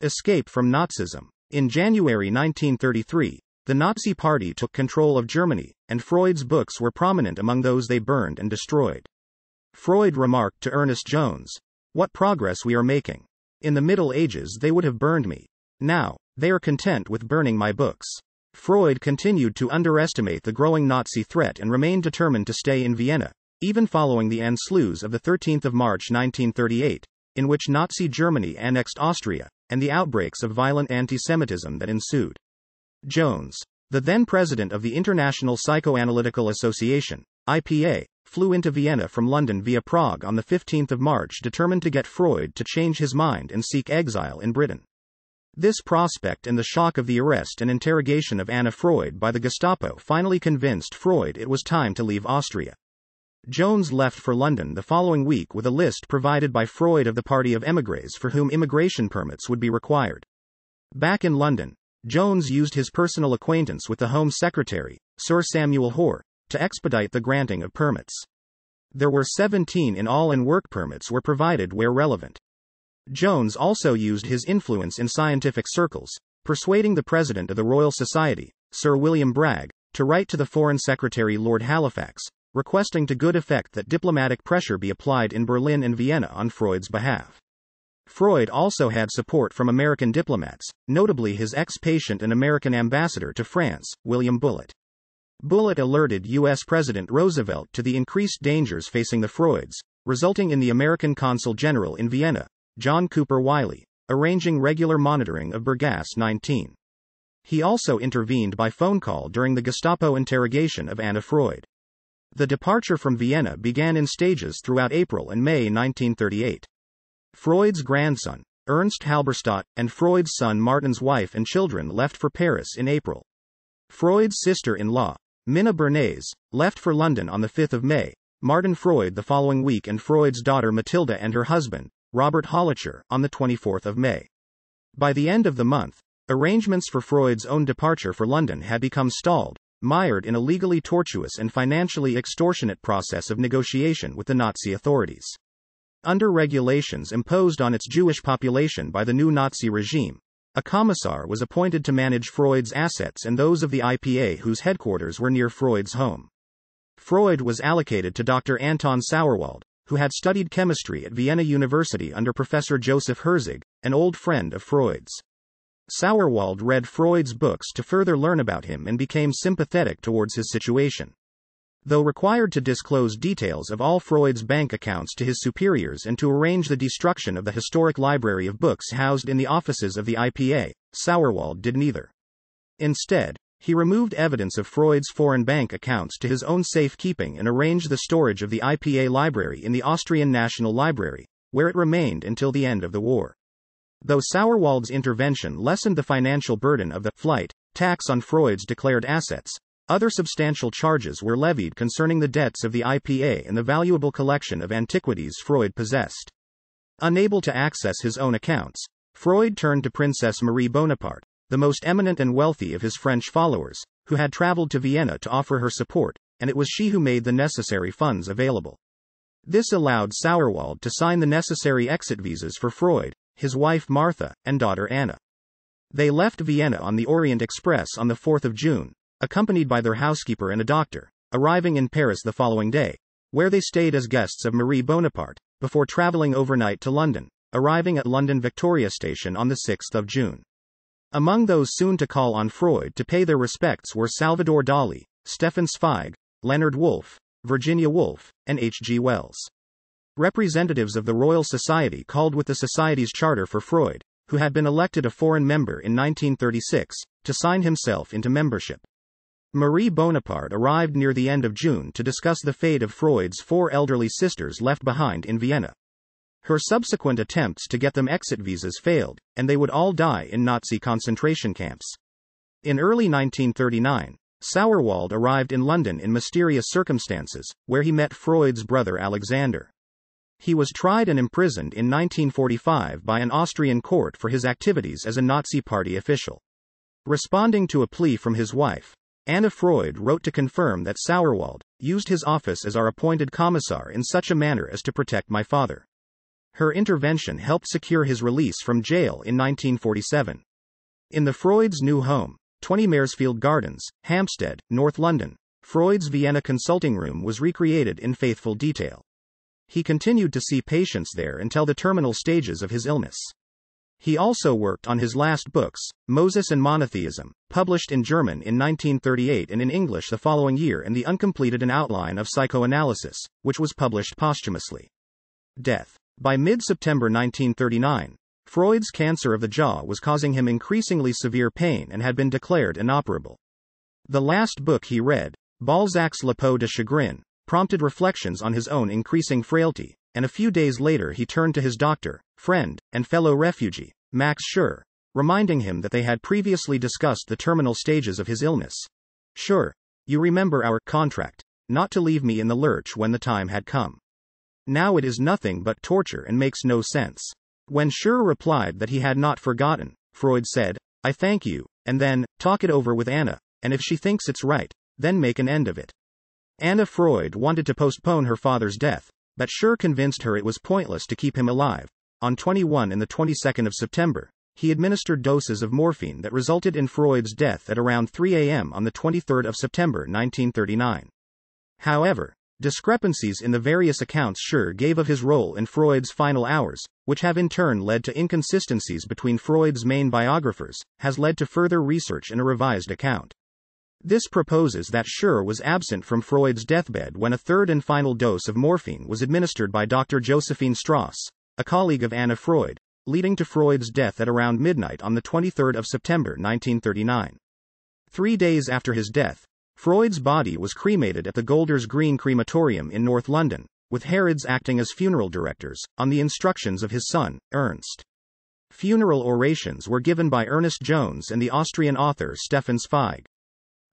Escape from Nazism. In January 1933, the Nazi Party took control of Germany, and Freud's books were prominent among those they burned and destroyed. Freud remarked to Ernest Jones, What progress we are making. In the Middle Ages, they would have burned me. Now, they are content with burning my books. Freud continued to underestimate the growing Nazi threat and remained determined to stay in Vienna, even following the Anschluss of 13 March 1938, in which Nazi Germany annexed Austria, and the outbreaks of violent anti-Semitism that ensued. Jones, the then president of the International Psychoanalytical Association, IPA, flew into Vienna from London via Prague on 15 March determined to get Freud to change his mind and seek exile in Britain. This prospect and the shock of the arrest and interrogation of Anna Freud by the Gestapo finally convinced Freud it was time to leave Austria. Jones left for London the following week with a list provided by Freud of the party of emigres for whom immigration permits would be required. Back in London, Jones used his personal acquaintance with the Home Secretary, Sir Samuel Hoare, to expedite the granting of permits. There were 17 in all and work permits were provided where relevant. Jones also used his influence in scientific circles, persuading the president of the Royal Society, Sir William Bragg, to write to the Foreign Secretary Lord Halifax, requesting to good effect that diplomatic pressure be applied in Berlin and Vienna on Freud's behalf. Freud also had support from American diplomats, notably his ex patient and American ambassador to France, William Bullitt. Bullitt alerted U.S. President Roosevelt to the increased dangers facing the Freuds, resulting in the American Consul General in Vienna, John Cooper Wiley, arranging regular monitoring of Bergasse 19. He also intervened by phone call during the Gestapo interrogation of Anna Freud. The departure from Vienna began in stages throughout April and May 1938. Freud's grandson, Ernst Halberstadt, and Freud's son Martin's wife and children left for Paris in April. Freud's sister in law, Minna Bernays, left for London on the 5th of May, Martin Freud the following week and Freud's daughter Matilda and her husband, Robert Hollitscher, on the 24th of May. By the end of the month, arrangements for Freud's own departure for London had become stalled, mired in a legally tortuous and financially extortionate process of negotiation with the Nazi authorities. Under regulations imposed on its Jewish population by the new Nazi regime, a commissar was appointed to manage Freud's assets and those of the IPA whose headquarters were near Freud's home. Freud was allocated to Dr. Anton Sauerwald, who had studied chemistry at Vienna University under Professor Joseph Herzig, an old friend of Freud's. Sauerwald read Freud's books to further learn about him and became sympathetic towards his situation. Though required to disclose details of all Freud's bank accounts to his superiors and to arrange the destruction of the historic library of books housed in the offices of the IPA, Sauerwald did neither. Instead, he removed evidence of Freud's foreign bank accounts to his own safekeeping and arranged the storage of the IPA library in the Austrian National Library, where it remained until the end of the war. Though Sauerwald's intervention lessened the financial burden of the flight tax on Freud's declared assets, other substantial charges were levied concerning the debts of the IPA and the valuable collection of antiquities Freud possessed. Unable to access his own accounts, Freud turned to Princess Marie Bonaparte, the most eminent and wealthy of his French followers, who had traveled to Vienna to offer her support, and it was she who made the necessary funds available. This allowed Sauerwald to sign the necessary exit visas for Freud, his wife Martha, and daughter Anna. They left Vienna on the Orient Express on the 4th of June, accompanied by their housekeeper and a doctor, arriving in Paris the following day, where they stayed as guests of Marie Bonaparte, before traveling overnight to London, arriving at London Victoria Station on the 6th of June. Among those soon to call on Freud to pay their respects were Salvador Dali, Stefan Zweig, Leonard Woolf, Virginia Woolf, and H. G. Wells. Representatives of the Royal Society called with the Society's charter for Freud, who had been elected a foreign member in 1936, to sign himself into membership. Marie Bonaparte arrived near the end of June to discuss the fate of Freud's four elderly sisters left behind in Vienna. Her subsequent attempts to get them exit visas failed, and they would all die in Nazi concentration camps. In early 1939, Sauerwald arrived in London in mysterious circumstances, where he met Freud's brother Alexander. He was tried and imprisoned in 1945 by an Austrian court for his activities as a Nazi Party official. Responding to a plea from his wife, Anna Freud wrote to confirm that Sauerwald used his office as our appointed commissar in such a manner as to protect my father. Her intervention helped secure his release from jail in 1947. In the Freud's new home, 20 Maresfield Gardens, Hampstead, North London, Freud's Vienna consulting room was recreated in faithful detail. He continued to see patients there until the terminal stages of his illness. He also worked on his last books, Moses and Monotheism, published in German in 1938 and in English the following year, and the uncompleted An Outline of Psychoanalysis, which was published posthumously. Death. By mid September 1939, Freud's cancer of the jaw was causing him increasingly severe pain and had been declared inoperable. The last book he read, Balzac's Le Peau de Chagrin, prompted reflections on his own increasing frailty, and a few days later he turned to his doctor, friend, and fellow refugee, Max Schur, reminding him that they had previously discussed the terminal stages of his illness. Schur, you remember our contract, not to leave me in the lurch when the time had come. Now it is nothing but torture and makes no sense. When Schur replied that he had not forgotten, Freud said, I thank you, and then, talk it over with Anna, and if she thinks it's right, then make an end of it. Anna Freud wanted to postpone her father's death, but Schur convinced her it was pointless to keep him alive. On 21 and the 22nd of September, he administered doses of morphine that resulted in Freud's death at around 3 a.m. on the 23rd of September 1939. However, discrepancies in the various accounts Schur gave of his role in Freud's final hours, which have in turn led to inconsistencies between Freud's main biographers, has led to further research and a revised account. This proposes that Schur was absent from Freud's deathbed when a third and final dose of morphine was administered by Dr. Josephine Strauss, a colleague of Anna Freud, leading to Freud's death at around midnight on the 23rd of September 1939. Three days after his death, Freud's body was cremated at the Golders Green Crematorium in North London, with Harrods acting as funeral directors, on the instructions of his son, Ernst. Funeral orations were given by Ernest Jones and the Austrian author Stefan Zweig.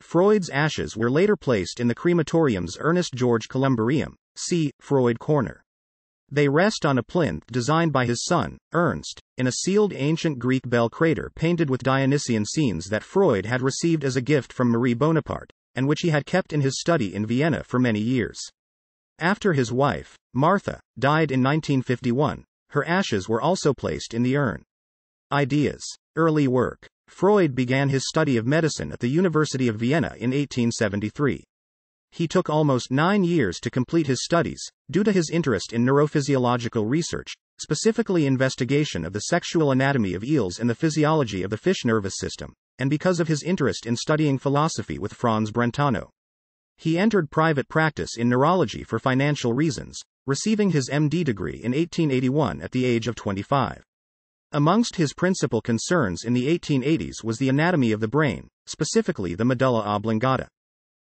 Freud's ashes were later placed in the crematorium's Ernest George Columbarium, see Freud Corner. They rest on a plinth designed by his son, Ernst, in a sealed ancient Greek bell krater painted with Dionysian scenes that Freud had received as a gift from Marie Bonaparte, and which he had kept in his study in Vienna for many years. After his wife, Martha, died in 1951, her ashes were also placed in the urn. Ideas. Early work. Freud began his study of medicine at the University of Vienna in 1873. He took almost nine years to complete his studies, due to his interest in neurophysiological research, specifically investigation of the sexual anatomy of eels and the physiology of the fish nervous system, and because of his interest in studying philosophy with Franz Brentano. He entered private practice in neurology for financial reasons, receiving his MD degree in 1881 at the age of 25. Amongst his principal concerns in the 1880s was the anatomy of the brain, specifically the medulla oblongata.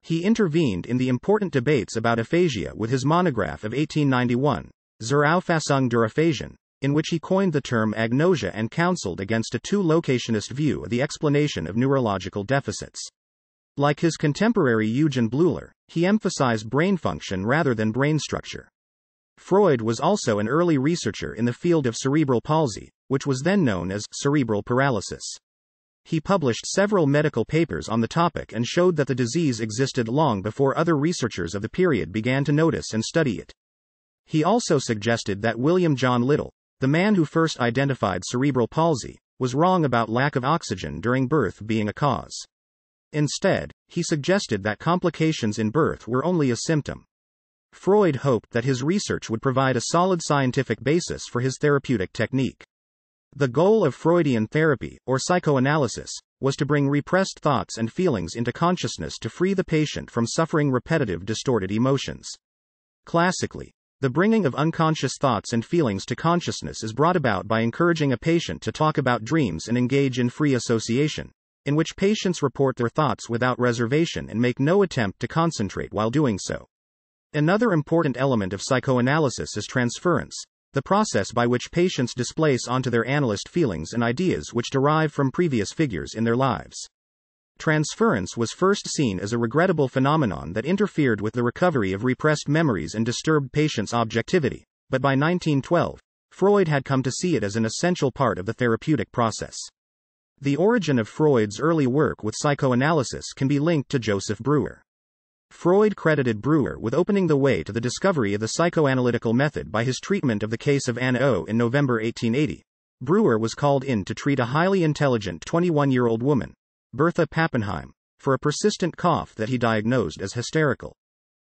He intervened in the important debates about aphasia with his monograph of 1891, Zur Auffassung der Aphasien, in which he coined the term agnosia and counseled against a too locationist view of the explanation of neurological deficits. Like his contemporary Eugen Bleuler, he emphasized brain function rather than brain structure. Freud was also an early researcher in the field of cerebral palsy, which was then known as cerebral paralysis. He published several medical papers on the topic and showed that the disease existed long before other researchers of the period began to notice and study it. He also suggested that William John Little, the man who first identified cerebral palsy, was wrong about lack of oxygen during birth being a cause. Instead, he suggested that complications in birth were only a symptom. Freud hoped that his research would provide a solid scientific basis for his therapeutic technique. The goal of Freudian therapy, or psychoanalysis, was to bring repressed thoughts and feelings into consciousness to free the patient from suffering repetitive distorted emotions. Classically, the bringing of unconscious thoughts and feelings to consciousness is brought about by encouraging a patient to talk about dreams and engage in free association, in which patients report their thoughts without reservation and make no attempt to concentrate while doing so. Another important element of psychoanalysis is transference, the process by which patients displace onto their analyst feelings and ideas which derive from previous figures in their lives. Transference was first seen as a regrettable phenomenon that interfered with the recovery of repressed memories and disturbed patients' objectivity, but by 1912, Freud had come to see it as an essential part of the therapeutic process. The origin of Freud's early work with psychoanalysis can be linked to Joseph Breuer. Freud credited Breuer with opening the way to the discovery of the psychoanalytical method by his treatment of the case of Anna O. in November 1880. Breuer was called in to treat a highly intelligent 21 year old woman, Bertha Pappenheim, for a persistent cough that he diagnosed as hysterical.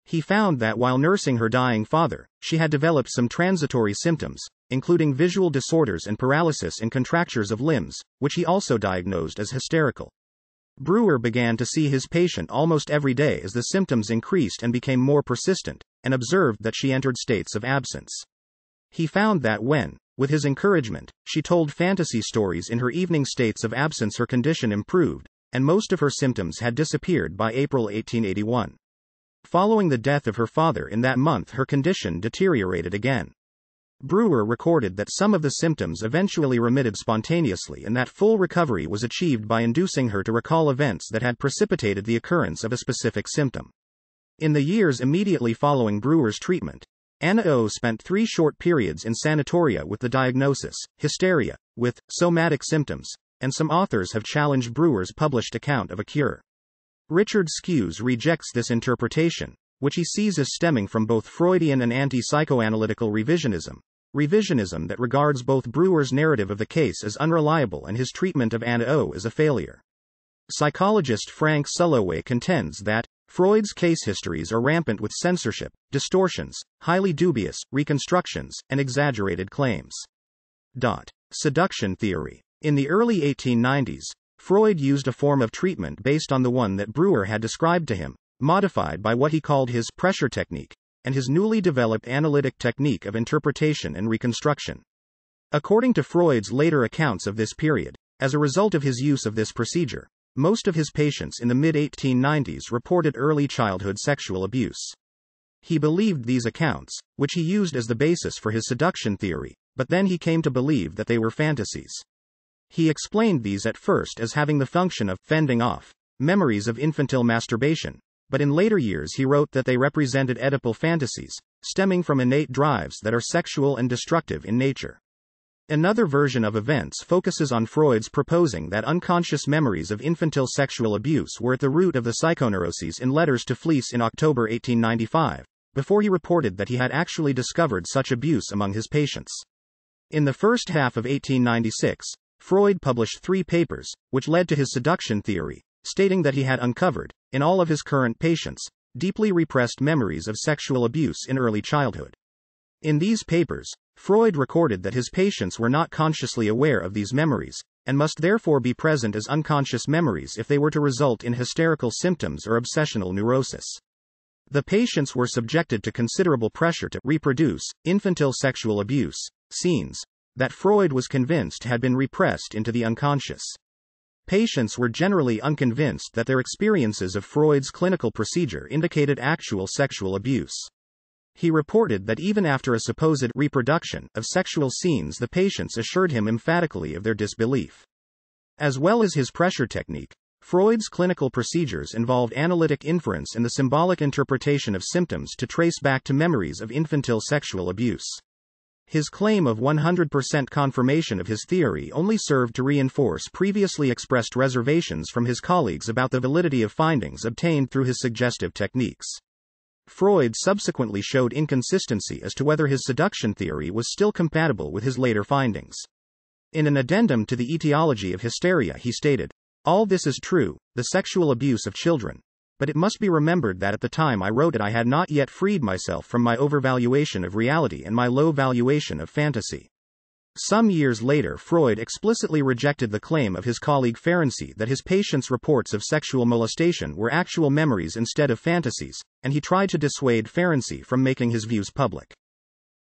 He found that while nursing her dying father, she had developed some transitory symptoms, including visual disorders and paralysis in contractures of limbs, which he also diagnosed as hysterical. Breuer began to see his patient almost every day as the symptoms increased and became more persistent, and observed that she entered states of absence. He found that when, with his encouragement, she told fantasy stories in her evening states of absence, her condition improved, and most of her symptoms had disappeared by April 1881. Following the death of her father in that month, her condition deteriorated again. Breuer recorded that some of the symptoms eventually remitted spontaneously and that full recovery was achieved by inducing her to recall events that had precipitated the occurrence of a specific symptom. In the years immediately following Breuer's treatment, Anna O spent three short periods in sanatoria with the diagnosis, hysteria, with somatic symptoms, and some authors have challenged Breuer's published account of a cure. Richard Skues rejects this interpretation, which he sees as stemming from both Freudian and anti psychoanalytical revisionism. Revisionism that regards both Breuer's narrative of the case as unreliable and his treatment of Anna O as a failure. Psychologist Frank Sulloway contends that Freud's case histories are rampant with censorship, distortions, highly dubious reconstructions, and exaggerated claims. Dot. Seduction theory. In the early 1890s, Freud used a form of treatment based on the one that Breuer had described to him, modified by what he called his pressure technique, and his newly developed analytic technique of interpretation and reconstruction. According to Freud's later accounts of this period, as a result of his use of this procedure, most of his patients in the mid 1890s reported early childhood sexual abuse. He believed these accounts, which he used as the basis for his seduction theory, but then he came to believe that they were fantasies. He explained these at first as having the function of fending off memories of infantile masturbation, but in later years he wrote that they represented Oedipal fantasies, stemming from innate drives that are sexual and destructive in nature. Another version of events focuses on Freud's proposing that unconscious memories of infantile sexual abuse were at the root of the psychoneuroses in letters to Fliess in October 1895, before he reported that he had actually discovered such abuse among his patients. In the first half of 1896, Freud published three papers, which led to his seduction theory, stating that he had uncovered, in all of his current patients, deeply repressed memories of sexual abuse in early childhood. In these papers, Freud recorded that his patients were not consciously aware of these memories, and must therefore be present as unconscious memories if they were to result in hysterical symptoms or obsessional neurosis. The patients were subjected to considerable pressure to reproduce infantile sexual abuse scenes that Freud was convinced had been repressed into the unconscious. Patients were generally unconvinced that their experiences of Freud's clinical procedure indicated actual sexual abuse. He reported that even after a supposed reproduction of sexual scenes, the patients assured him emphatically of their disbelief. As well as his pressure technique, Freud's clinical procedures involved analytic inference and the symbolic interpretation of symptoms to trace back to memories of infantile sexual abuse. His claim of 100% confirmation of his theory only served to reinforce previously expressed reservations from his colleagues about the validity of findings obtained through his suggestive techniques. Freud subsequently showed inconsistency as to whether his seduction theory was still compatible with his later findings. In an addendum to the etiology of hysteria, he stated, All this is true, the sexual abuse of children, but it must be remembered that at the time I wrote it, I had not yet freed myself from my overvaluation of reality and my low valuation of fantasy. Some years later, Freud explicitly rejected the claim of his colleague Ferenczi that his patients' reports of sexual molestation were actual memories instead of fantasies, and he tried to dissuade Ferenczi from making his views public.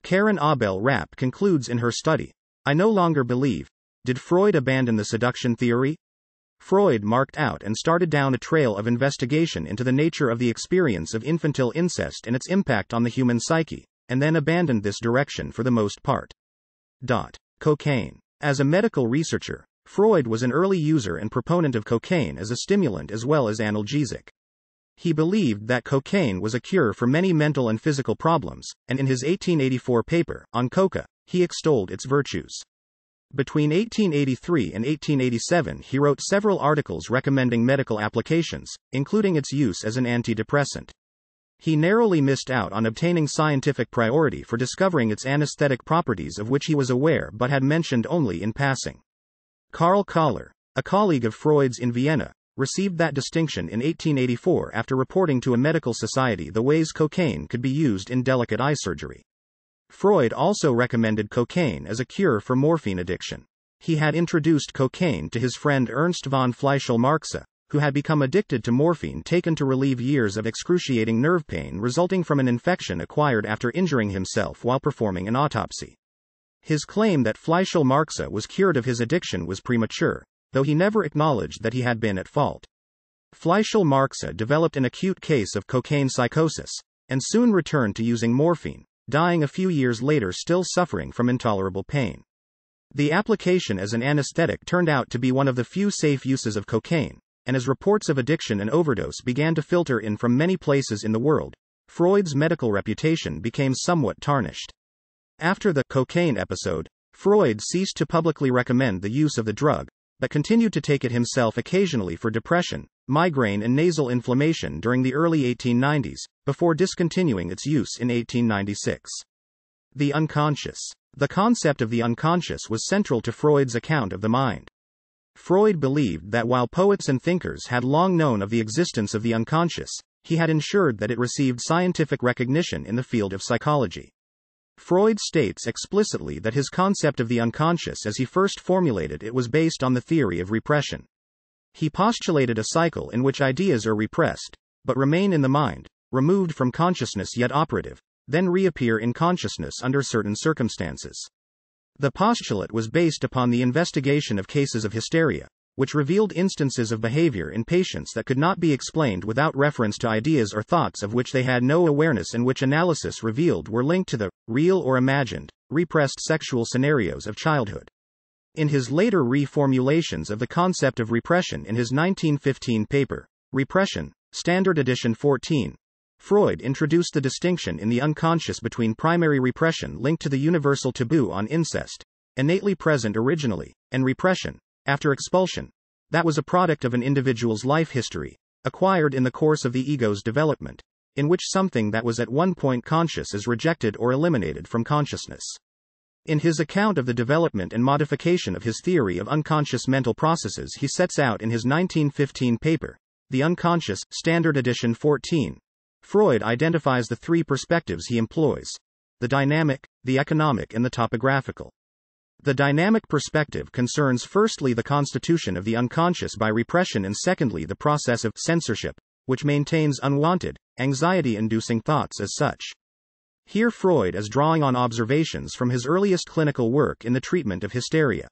Karin Ahbel-Rappe concludes in her study I no longer believe. Did Freud abandon the seduction theory? Freud marked out and started down a trail of investigation into the nature of the experience of infantile incest and its impact on the human psyche, and then abandoned this direction for the most part. Dot. Cocaine. As a medical researcher, Freud was an early user and proponent of cocaine as a stimulant as well as analgesic. He believed that cocaine was a cure for many mental and physical problems, and in his 1884 paper, On Coca, he extolled its virtues. Between 1883 and 1887, he wrote several articles recommending medical applications, including its use as an antidepressant. He narrowly missed out on obtaining scientific priority for discovering its anesthetic properties of which he was aware but had mentioned only in passing. Carl Koller, a colleague of Freud's in Vienna, received that distinction in 1884 after reporting to a medical society the ways cocaine could be used in delicate eye surgery. Freud also recommended cocaine as a cure for morphine addiction. He had introduced cocaine to his friend Ernst von Fleischl-Marxow, who had become addicted to morphine taken to relieve years of excruciating nerve pain resulting from an infection acquired after injuring himself while performing an autopsy. His claim that Fleischl-Marxow was cured of his addiction was premature, though he never acknowledged that he had been at fault. Fleischl-Marxow developed an acute case of cocaine psychosis, and soon returned to using morphine, dying a few years later still suffering from intolerable pain. The application as an anesthetic turned out to be one of the few safe uses of cocaine, and as reports of addiction and overdose began to filter in from many places in the world, Freud's medical reputation became somewhat tarnished. After the cocaine episode, Freud ceased to publicly recommend the use of the drug, but continued to take it himself occasionally for depression, migraine, and nasal inflammation during the early 1890s, before discontinuing its use in 1896. The unconscious. The concept of the unconscious was central to Freud's account of the mind. Freud believed that while poets and thinkers had long known of the existence of the unconscious, he had ensured that it received scientific recognition in the field of psychology. Freud states explicitly that his concept of the unconscious as he first formulated it was based on the theory of repression. He postulated a cycle in which ideas are repressed, but remain in the mind, removed from consciousness yet operative, then reappear in consciousness under certain circumstances. The postulate was based upon the investigation of cases of hysteria, which revealed instances of behavior in patients that could not be explained without reference to ideas or thoughts of which they had no awareness and which analysis revealed were linked to the real or imagined, repressed sexual scenarios of childhood. In his later reformulations of the concept of repression in his 1915 paper, Repression, Standard Edition 14, Freud introduced the distinction in the unconscious between primary repression linked to the universal taboo on incest, innately present originally, and repression, after expulsion, that was a product of an individual's life history, acquired in the course of the ego's development, in which something that was at one point conscious is rejected or eliminated from consciousness. In his account of the development and modification of his theory of unconscious mental processes, he sets out in his 1915 paper, The Unconscious, Standard Edition 14. Freud identifies the three perspectives he employs the dynamic, the economic, and the topographical. The dynamic perspective concerns firstly the constitution of the unconscious by repression and secondly the process of censorship, which maintains unwanted, anxiety inducing thoughts as such. Here Freud is drawing on observations from his earliest clinical work in the treatment of hysteria.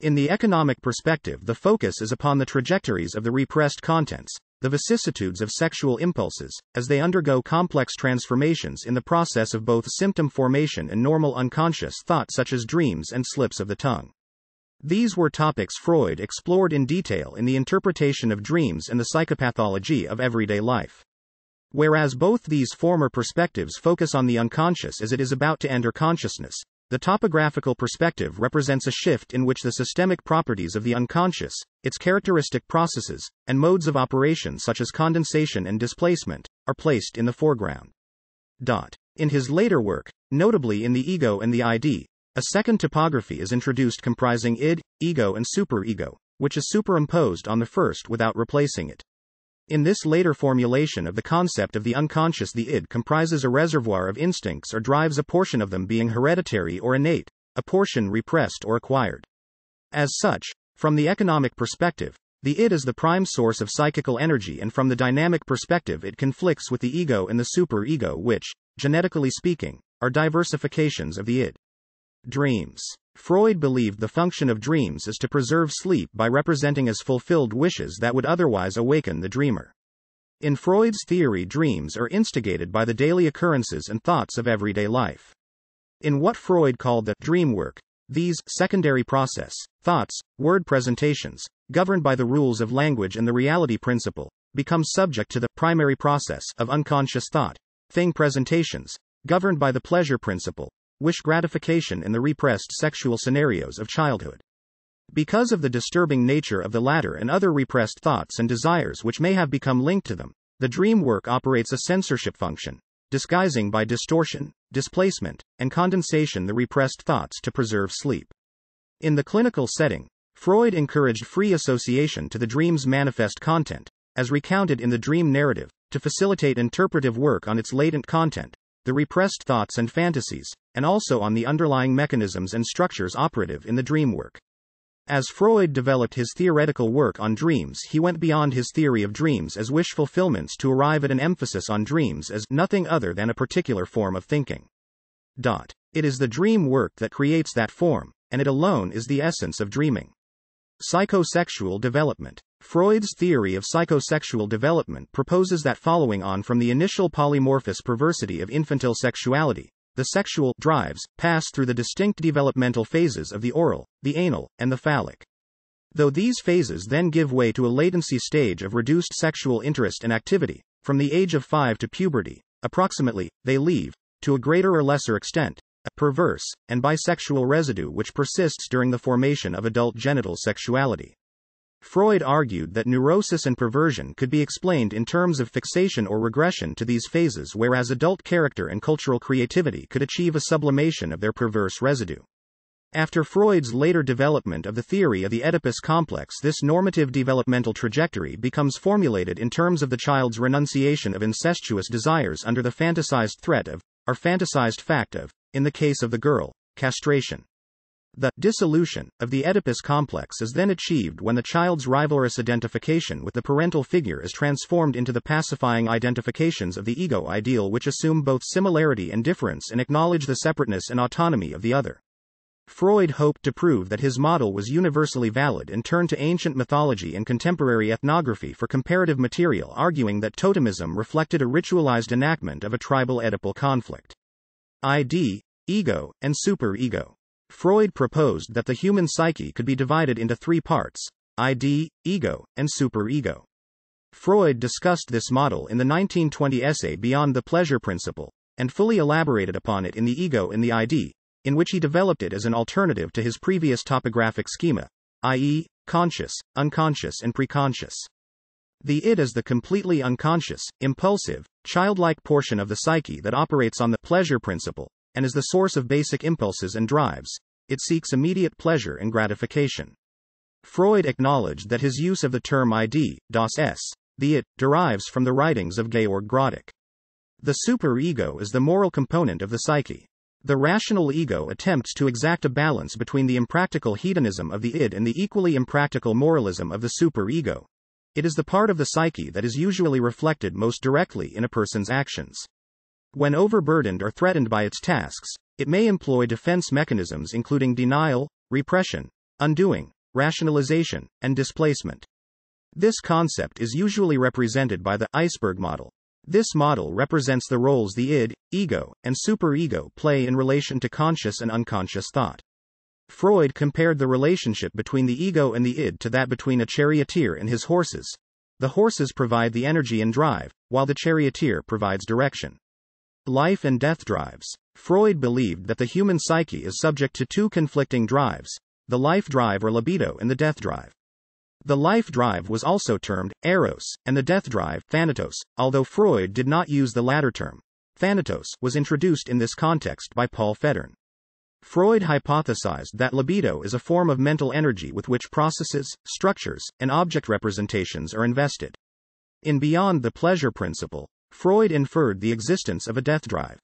In the economic perspective, the focus is upon the trajectories of the repressed contents, the vicissitudes of sexual impulses, as they undergo complex transformations in the process of both symptom formation and normal unconscious thought, such as dreams and slips of the tongue. These were topics Freud explored in detail in the interpretation of dreams and the psychopathology of everyday life. Whereas both these former perspectives focus on the unconscious as it is about to enter consciousness, the topographical perspective represents a shift in which the systemic properties of the unconscious, its characteristic processes, and modes of operation such as condensation and displacement, are placed in the foreground. Dot. In his later work, notably in The Ego and the ID, a second topography is introduced comprising id, ego, and superego, which is superimposed on the first without replacing it. In this later formulation of the concept of the unconscious, the id comprises a reservoir of instincts or drives, a portion of them being hereditary or innate, a portion repressed or acquired. As such, from the economic perspective, the id is the prime source of psychical energy, and from the dynamic perspective, it conflicts with the ego and the superego, which, genetically speaking, are diversifications of the id. Dreams. Freud believed the function of dreams is to preserve sleep by representing as fulfilled wishes that would otherwise awaken the dreamer. In Freud's theory, dreams are instigated by the daily occurrences and thoughts of everyday life. In what Freud called the dream work, These secondary process thoughts, word presentations, governed by the rules of language and the reality principle, become subject to the primary process of unconscious thought, thing presentations, governed by the pleasure principle, wish gratification in the repressed sexual scenarios of childhood. Because of the disturbing nature of the latter and other repressed thoughts and desires which may have become linked to them, the dream work operates a censorship function, disguising by distortion, displacement, and condensation the repressed thoughts to preserve sleep. In the clinical setting, Freud encouraged free association to the dream's manifest content, as recounted in the dream narrative, to facilitate interpretive work on its latent content, the repressed thoughts and fantasies, and also on the underlying mechanisms and structures operative in the dream work. As Freud developed his theoretical work on dreams, he went beyond his theory of dreams as wish fulfillments to arrive at an emphasis on dreams as nothing other than a particular form of thinking. Dot. It is the dream work that creates that form, and it alone is the essence of dreaming. Psychosexual development. Freud's theory of psychosexual development proposes that following on from the initial polymorphous perversity of infantile sexuality, the sexual drives pass through the distinct developmental phases of the oral, the anal, and the phallic. Though these phases then give way to a latency stage of reduced sexual interest and activity, from the age of 5 to puberty, approximately, they leave, to a greater or lesser extent, a perverse and bisexual residue which persists during the formation of adult genital sexuality. Freud argued that neurosis and perversion could be explained in terms of fixation or regression to these phases, whereas adult character and cultural creativity could achieve a sublimation of their perverse residue. After Freud's later development of the theory of the Oedipus complex, this normative developmental trajectory becomes formulated in terms of the child's renunciation of incestuous desires under the fantasized threat of, or fantasized fact of, in the case of the girl, castration. The dissolution of the Oedipus complex is then achieved when the child's rivalrous identification with the parental figure is transformed into the pacifying identifications of the ego ideal, which assume both similarity and difference and acknowledge the separateness and autonomy of the other. Freud hoped to prove that his model was universally valid and turned to ancient mythology and contemporary ethnography for comparative material, arguing that totemism reflected a ritualized enactment of a tribal Oedipal conflict. ID, ego, and superego. Freud proposed that the human psyche could be divided into three parts ID, ego, and superego. Freud discussed this model in the 1920 essay Beyond the Pleasure Principle, and fully elaborated upon it in The Ego in the ID, in which he developed it as an alternative to his previous topographic schema, i.e., conscious, unconscious, and preconscious. The id is the completely unconscious, impulsive, childlike portion of the psyche that operates on the pleasure principle, and is the source of basic impulses and drives. It seeks immediate pleasure and gratification. Freud acknowledged that his use of the term ID, das Es, the it, derives from the writings of Georg Groddeck. The superego is the moral component of the psyche. The rational ego attempts to exact a balance between the impractical hedonism of the id and the equally impractical moralism of the superego. It is the part of the psyche that is usually reflected most directly in a person's actions. When overburdened or threatened by its tasks, it may employ defense mechanisms including denial, repression, undoing, rationalization, and displacement. This concept is usually represented by the iceberg model. This model represents the roles the id, ego, and superego play in relation to conscious and unconscious thought. Freud compared the relationship between the ego and the id to that between a charioteer and his horses. The horses provide the energy and drive, while the charioteer provides direction. Life and death drives. Freud believed that the human psyche is subject to two conflicting drives the life drive or libido and the death drive. The life drive was also termed eros, and the death drive, thanatos, although Freud did not use the latter term. Thanatos was introduced in this context by Paul Federn. Freud hypothesized that libido is a form of mental energy with which processes, structures, and object representations are invested. In Beyond the Pleasure Principle, Freud inferred the existence of a death drive.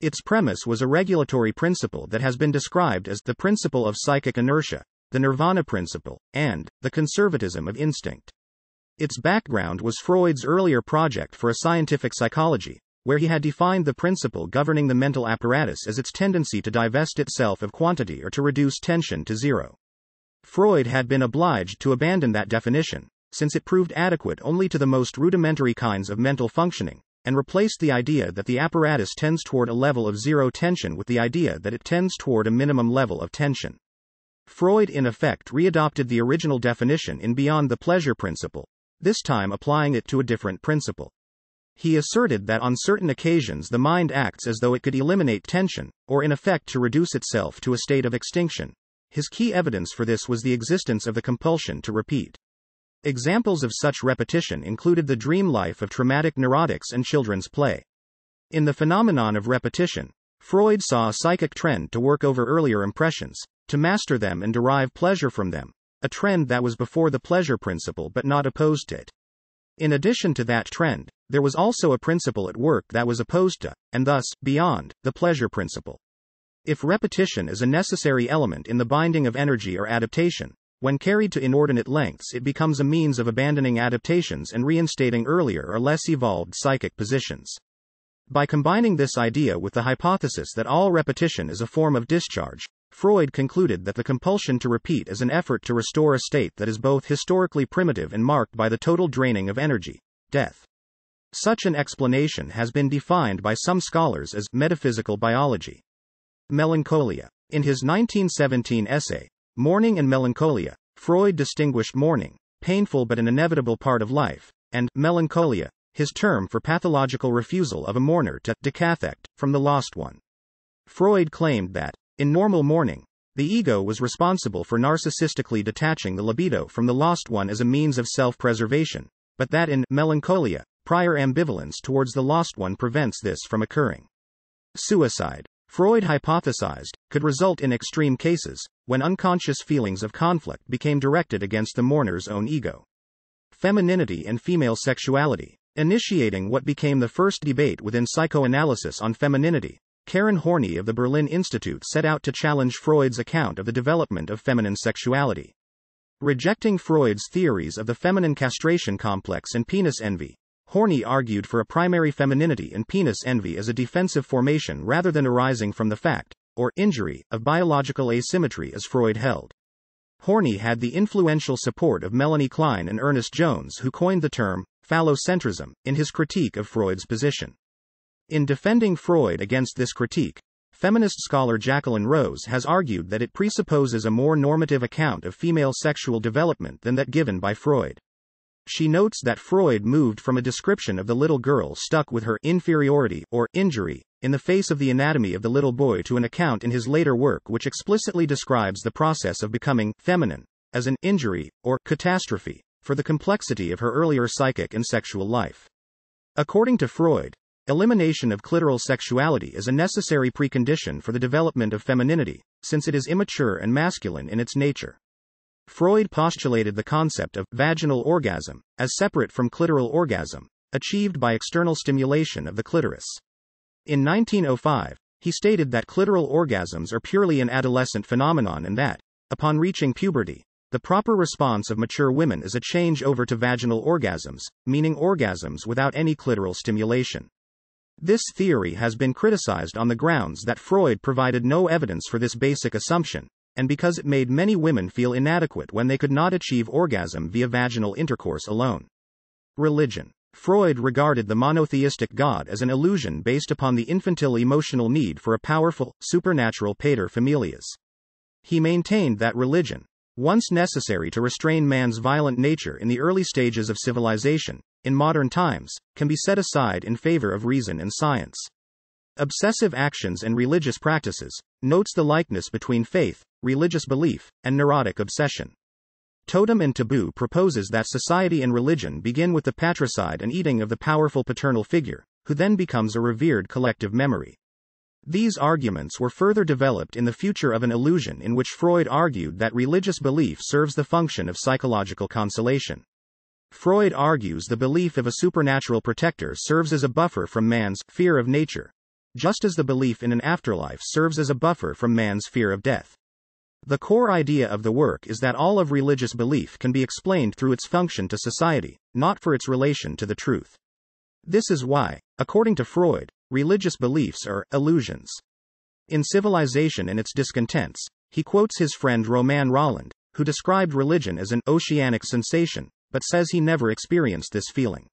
Its premise was a regulatory principle that has been described as the principle of psychic inertia, the nirvana principle, and the conservatism of instinct. Its background was Freud's earlier project for a scientific psychology, where he had defined the principle governing the mental apparatus as its tendency to divest itself of quantity or to reduce tension to zero. Freud had been obliged to abandon that definition, since it proved adequate only to the most rudimentary kinds of mental functioning, and replaced the idea that the apparatus tends toward a level of zero tension with the idea that it tends toward a minimum level of tension. Freud, in effect, readopted the original definition in Beyond the Pleasure Principle, this time applying it to a different principle. He asserted that on certain occasions the mind acts as though it could eliminate tension, or in effect to reduce itself to a state of extinction. His key evidence for this was the existence of the compulsion to repeat. Examples of such repetition included the dream life of traumatic neurotics and children's play. In the phenomenon of repetition, Freud saw a psychic trend to work over earlier impressions, to master them and derive pleasure from them, a trend that was before the pleasure principle but not opposed to it. In addition to that trend, there was also a principle at work that was opposed to, and thus, beyond, the pleasure principle. If repetition is a necessary element in the binding of energy or adaptation, when carried to inordinate lengths, it becomes a means of abandoning adaptations and reinstating earlier or less evolved psychic positions. By combining this idea with the hypothesis that all repetition is a form of discharge, Freud concluded that the compulsion to repeat is an effort to restore a state that is both historically primitive and marked by the total draining of energy, death. Such an explanation has been defined by some scholars as metaphysical biology. Melancholia. In his 1917 essay, Mourning and melancholia. Freud distinguished mourning, painful but an inevitable part of life, and melancholia, his term for pathological refusal of a mourner to decathect from the lost one. Freud claimed that, in normal mourning, the ego was responsible for narcissistically detaching the libido from the lost one as a means of self preservation, but that in melancholia, prior ambivalence towards the lost one prevents this from occurring. Suicide, Freud hypothesized, could result in extreme cases, when unconscious feelings of conflict became directed against the mourner's own ego. Femininity and female sexuality. Initiating what became the first debate within psychoanalysis on femininity, Karen Horney of the Berlin Institute set out to challenge Freud's account of the development of feminine sexuality. Rejecting Freud's theories of the feminine castration complex and penis envy, Horney argued for a primary femininity and penis envy as a defensive formation rather than arising from the fact, or injury, of biological asymmetry as Freud held. Horney had the influential support of Melanie Klein and Ernest Jones, who coined the term phallocentrism in his critique of Freud's position. In defending Freud against this critique, feminist scholar Jacqueline Rose has argued that it presupposes a more normative account of female sexual development than that given by Freud. She notes that Freud moved from a description of the little girl stuck with her inferiority or injury in the face of the anatomy of the little boy to an account in his later work which explicitly describes the process of becoming feminine as an injury or catastrophe for the complexity of her earlier psychic and sexual life. According to Freud, elimination of clitoral sexuality is a necessary precondition for the development of femininity, since it is immature and masculine in its nature. Freud postulated the concept of vaginal orgasm as separate from clitoral orgasm, achieved by external stimulation of the clitoris. In 1905, he stated that clitoral orgasms are purely an adolescent phenomenon and that, upon reaching puberty, the proper response of mature women is a change over to vaginal orgasms, meaning orgasms without any clitoral stimulation. This theory has been criticized on the grounds that Freud provided no evidence for this basic assumption, and because it made many women feel inadequate when they could not achieve orgasm via vaginal intercourse alone. Religion. Freud regarded the monotheistic God as an illusion based upon the infantile emotional need for a powerful, supernatural pater familias. He maintained that religion, once necessary to restrain man's violent nature in the early stages of civilization, in modern times, can be set aside in favor of reason and science. Obsessive actions and religious practices notes the likeness between faith, religious belief, and neurotic obsession. Totem and Taboo proposes that society and religion begin with the patricide and eating of the powerful paternal figure, who then becomes a revered collective memory. These arguments were further developed in The Future of an Illusion, in which Freud argued that religious belief serves the function of psychological consolation. Freud argues the belief of a supernatural protector serves as a buffer from man's fear of nature, just as the belief in an afterlife serves as a buffer from man's fear of death. The core idea of the work is that all of religious belief can be explained through its function to society, not for its relation to the truth. This is why, according to Freud, religious beliefs are illusions. In Civilization and Its Discontents, he quotes his friend Romain Rolland, who described religion as an oceanic sensation, but says he never experienced this feeling.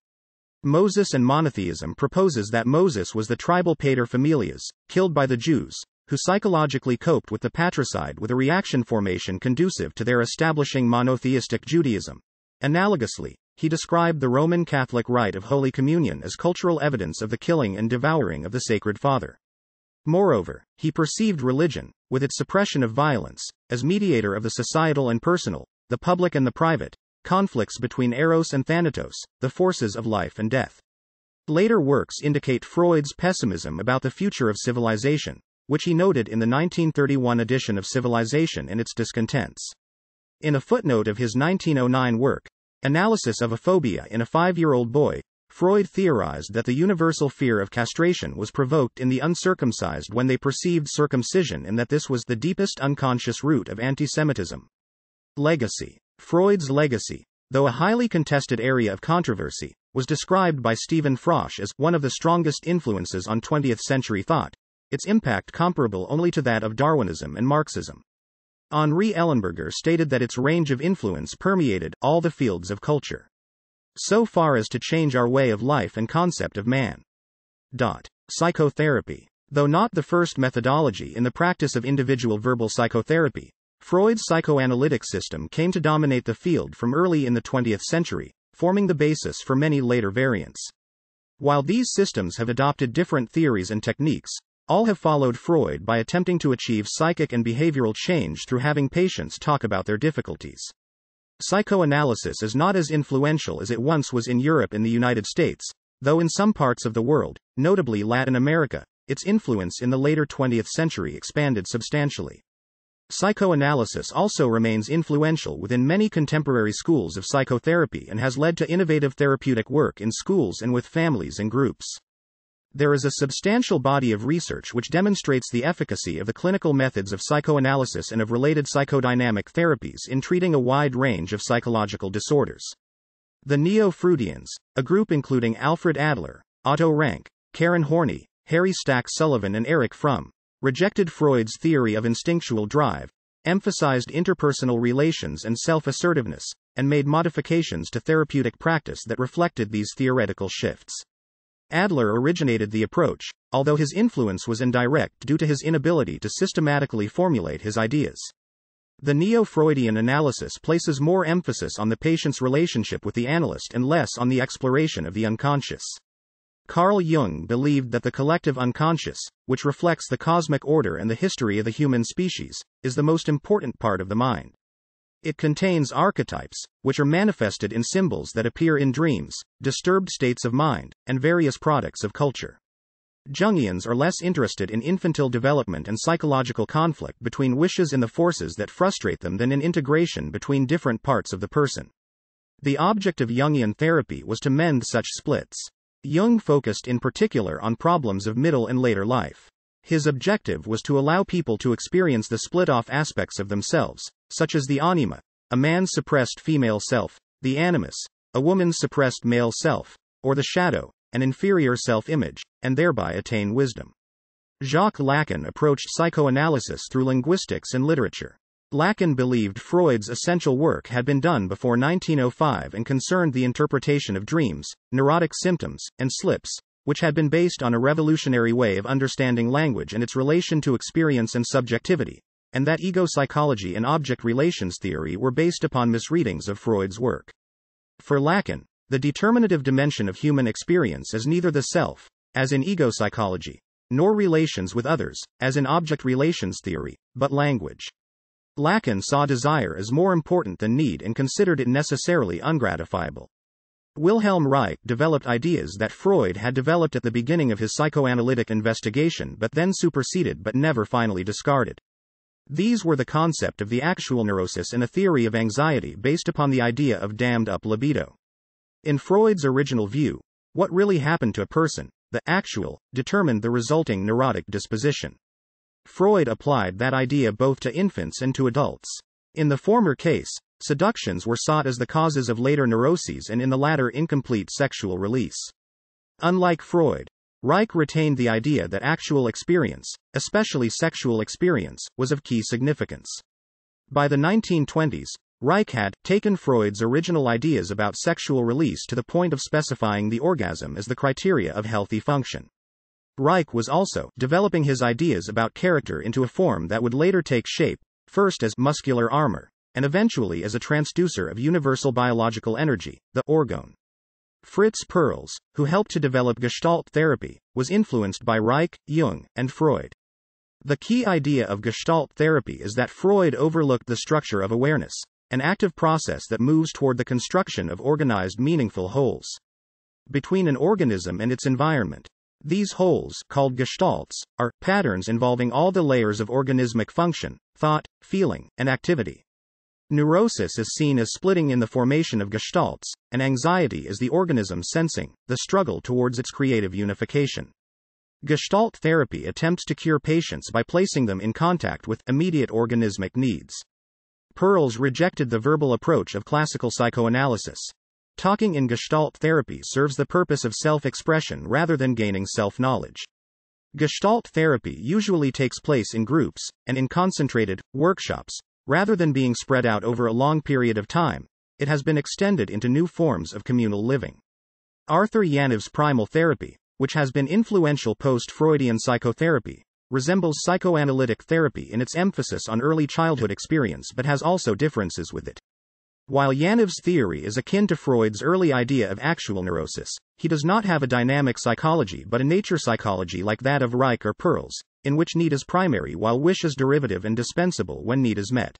Moses and monotheism proposes that Moses was the tribal paterfamilias, killed by the Jews, who psychologically coped with the patricide with a reaction formation conducive to their establishing monotheistic Judaism. Analogously, he described the Roman Catholic rite of Holy Communion as cultural evidence of the killing and devouring of the Sacred Father. Moreover, he perceived religion, with its suppression of violence, as mediator of the societal and personal, the public and the private, conflicts between eros and thanatos, the forces of life and death. Later works indicate Freud's pessimism about the future of civilization, which he noted in the 1931 edition of Civilization and its Discontents. In a footnote of his 1909 work, Analysis of a Phobia in a Five Year Old Boy, Freud theorized that the universal fear of castration was provoked in the uncircumcised when they perceived circumcision and that this was the deepest unconscious root of antisemitism. Legacy Freud's legacy, though a highly contested area of controversy, was described by Stephen Frosh as one of the strongest influences on 20th century thought, its impact comparable only to that of Darwinism and Marxism. Henri Ellenberger stated that its range of influence permeated all the fields of culture. So far as to change our way of life and concept of man. Dot. Psychotherapy. Though not the first methodology in the practice of individual verbal psychotherapy, Freud's psychoanalytic system came to dominate the field from early in the 20th century, forming the basis for many later variants. While these systems have adopted different theories and techniques, all have followed Freud by attempting to achieve psychic and behavioral change through having patients talk about their difficulties. Psychoanalysis is not as influential as it once was in Europe and the United States, though in some parts of the world, notably Latin America, its influence in the later 20th century expanded substantially. Psychoanalysis also remains influential within many contemporary schools of psychotherapy and has led to innovative therapeutic work in schools and with families and groups. There is a substantial body of research which demonstrates the efficacy of the clinical methods of psychoanalysis and of related psychodynamic therapies in treating a wide range of psychological disorders. The Neo-Freudians, a group including Alfred Adler, Otto Rank, Karen Horney, Harry Stack Sullivan and Erich Fromm, rejected Freud's theory of instinctual drive, emphasized interpersonal relations and self-assertiveness, and made modifications to therapeutic practice that reflected these theoretical shifts. Adler originated the approach, although his influence was indirect due to his inability to systematically formulate his ideas. The neo Freudian analysis places more emphasis on the patient's relationship with the analyst and less on the exploration of the unconscious. Carl Jung believed that the collective unconscious, which reflects the cosmic order and the history of the human species, is the most important part of the mind. It contains archetypes, which are manifested in symbols that appear in dreams, disturbed states of mind, and various products of culture. Jungians are less interested in infantile development and psychological conflict between wishes and the forces that frustrate them than in integration between different parts of the person. The object of Jungian therapy was to mend such splits. Jung focused in particular on problems of middle and later life. His objective was to allow people to experience the split off aspects of themselves, such as the anima, a man's suppressed female self, the animus, a woman's suppressed male self, or the shadow, an inferior self image, and thereby attain wisdom. Jacques Lacan approached psychoanalysis through linguistics and literature. Lacan believed Freud's essential work had been done before 1905 and concerned the interpretation of dreams, neurotic symptoms, and slips, which had been based on a revolutionary way of understanding language and its relation to experience and subjectivity, and that ego psychology and object relations theory were based upon misreadings of Freud's work. For Lacan, the determinative dimension of human experience is neither the self, as in ego psychology, nor relations with others, as in object relations theory, but language. Lacan saw desire as more important than need and considered it necessarily ungratifiable. Wilhelm Reich developed ideas that Freud had developed at the beginning of his psychoanalytic investigation but then superseded but never finally discarded. These were the concept of the actual neurosis and a theory of anxiety based upon the idea of dammed up libido. In Freud's original view, what really happened to a person, the actual, determined the resulting neurotic disposition. Freud applied that idea both to infants and to adults. In the former case, seductions were sought as the causes of later neuroses and in the latter incomplete sexual release. Unlike Freud, Reich retained the idea that actual experience, especially sexual experience, was of key significance. By the 1920s, Reich had taken Freud's original ideas about sexual release to the point of specifying the orgasm as the criteria of healthy function. Reich was also developing his ideas about character into a form that would later take shape, first as muscular armor, and eventually as a transducer of universal biological energy, the orgone. Fritz Perls, who helped to develop Gestalt therapy, was influenced by Reich, Jung, and Freud. The key idea of Gestalt therapy is that Freud overlooked the structure of awareness, an active process that moves toward the construction of organized meaningful wholes. Between an organism and its environment, these wholes, called gestalts, are patterns involving all the layers of organismic function, thought, feeling, and activity. Neurosis is seen as splitting in the formation of gestalts, and anxiety is the organism sensing the struggle towards its creative unification. Gestalt therapy attempts to cure patients by placing them in contact with immediate organismic needs. Perls rejected the verbal approach of classical psychoanalysis. Talking in Gestalt therapy serves the purpose of self expression rather than gaining self knowledge. Gestalt therapy usually takes place in groups, and in concentrated workshops, rather than being spread out over a long period of time. It has been extended into new forms of communal living. Arthur Janov's primal therapy, which has been influential post Freudian psychotherapy, resembles psychoanalytic therapy in its emphasis on early childhood experience but has also differences with it. While Janov's theory is akin to Freud's early idea of actual neurosis, he does not have a dynamic psychology but a nature psychology like that of Reich or Perls, in which need is primary while wish is derivative and dispensable when need is met.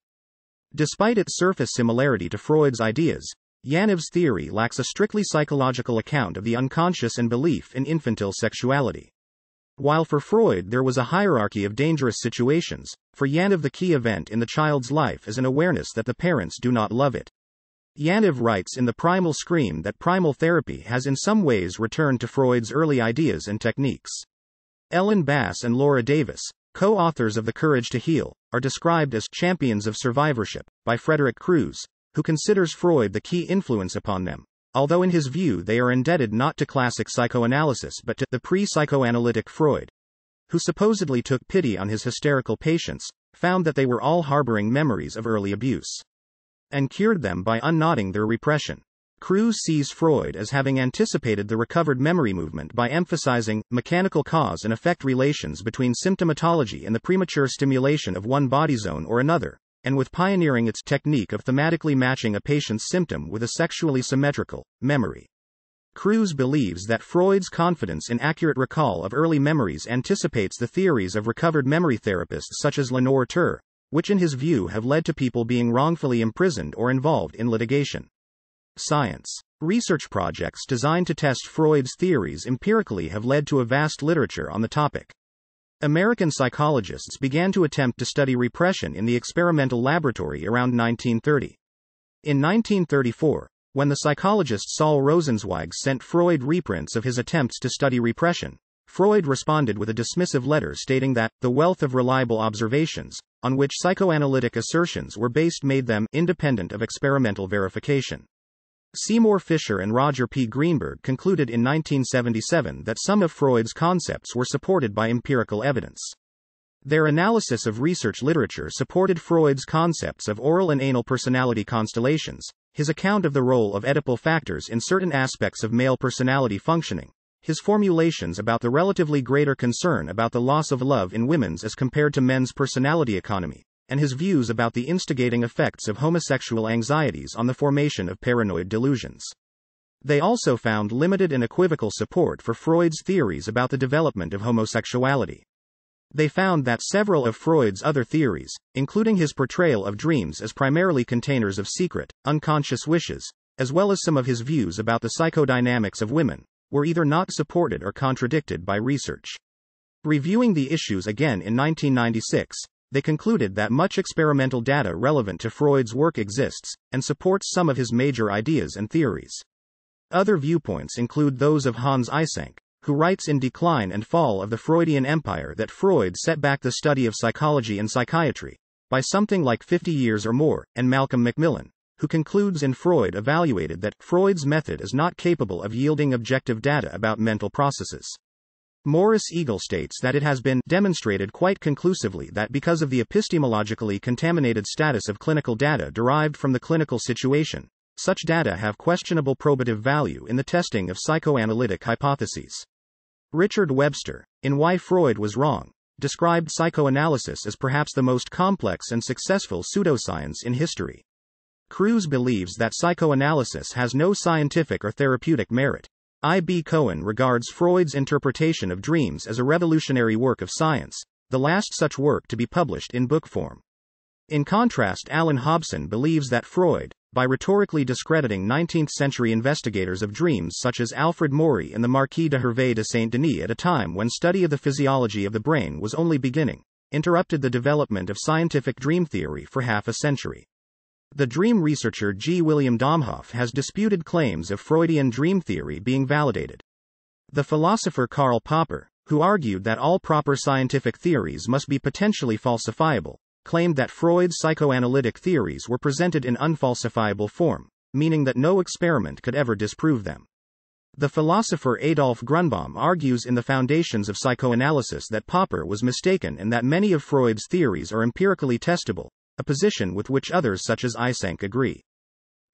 Despite its surface similarity to Freud's ideas, Janov's theory lacks a strictly psychological account of the unconscious and belief in infantile sexuality. While for Freud there was a hierarchy of dangerous situations, for Janov the key event in the child's life is an awareness that the parents do not love it. Janov writes in The Primal Scream that primal therapy has in some ways returned to Freud's early ideas and techniques. Ellen Bass and Laura Davis, co authors of The Courage to Heal, are described as champions of survivorship by Frederick Crews, who considers Freud the key influence upon them although in his view they are indebted not to classic psychoanalysis but to the pre psychoanalytic Freud, who supposedly took pity on his hysterical patients, found that they were all harboring memories of early abuse, and cured them by unknotting their repression. Crews sees Freud as having anticipated the recovered memory movement by emphasizing mechanical cause and effect relations between symptomatology and the premature stimulation of one body zone or another, and with pioneering its technique of thematically matching a patient's symptom with a sexually symmetrical memory. Crews believes that Freud's confidence in accurate recall of early memories anticipates the theories of recovered memory therapists such as Lenore Terr, which in his view have led to people being wrongfully imprisoned or involved in litigation. Science. Research projects designed to test Freud's theories empirically have led to a vast literature on the topic. American psychologists began to attempt to study repression in the experimental laboratory around 1930. In 1934, when the psychologist Saul Rosenzweig sent Freud reprints of his attempts to study repression, Freud responded with a dismissive letter stating that the wealth of reliable observations, on which psychoanalytic assertions were based, made them independent of experimental verification. Seymour Fisher and Roger P. Greenberg concluded in 1977 that some of Freud's concepts were supported by empirical evidence. Their analysis of research literature supported Freud's concepts of oral and anal personality constellations, his account of the role of Oedipal factors in certain aspects of male personality functioning, his formulations about the relatively greater concern about the loss of love in women's as compared to men's personality economy, and his views about the instigating effects of homosexual anxieties on the formation of paranoid delusions. They also found limited and equivocal support for Freud's theories about the development of homosexuality. They found that several of Freud's other theories, including his portrayal of dreams as primarily containers of secret, unconscious wishes, as well as some of his views about the psychodynamics of women, were either not supported or contradicted by research. Reviewing the issues again in 1996, they concluded that much experimental data relevant to Freud's work exists, and supports some of his major ideas and theories. Other viewpoints include those of Hans Eysenck, who writes in Decline and Fall of the Freudian Empire that Freud set back the study of psychology and psychiatry by something like 50 years or more, and Malcolm Macmillan, who concludes in Freud evaluated that Freud's method is not capable of yielding objective data about mental processes. Morris Eagle states that it has been demonstrated quite conclusively that because of the epistemologically contaminated status of clinical data derived from the clinical situation, such data have questionable probative value in the testing of psychoanalytic hypotheses. Richard Webster, in Why Freud Was Wrong, described psychoanalysis as perhaps the most complex and successful pseudoscience in history. Crews believes that psychoanalysis has no scientific or therapeutic merit. I. B. Cohen regards Freud's interpretation of dreams as a revolutionary work of science, the last such work to be published in book form. In contrast, Alan Hobson believes that Freud, by rhetorically discrediting 19th century investigators of dreams such as Alfred Maury and the Marquis de Hervé de Saint Denis at a time when study of the physiology of the brain was only beginning, interrupted the development of scientific dream theory for half a century. The dream researcher G. William Domhoff has disputed claims of Freudian dream theory being validated. The philosopher Karl Popper, who argued that all proper scientific theories must be potentially falsifiable, claimed that Freud's psychoanalytic theories were presented in unfalsifiable form, meaning that no experiment could ever disprove them. The philosopher Adolf Grunbaum argues in The Foundations of Psychoanalysis that Popper was mistaken and that many of Freud's theories are empirically testable, a position with which others such as Eysenck agree.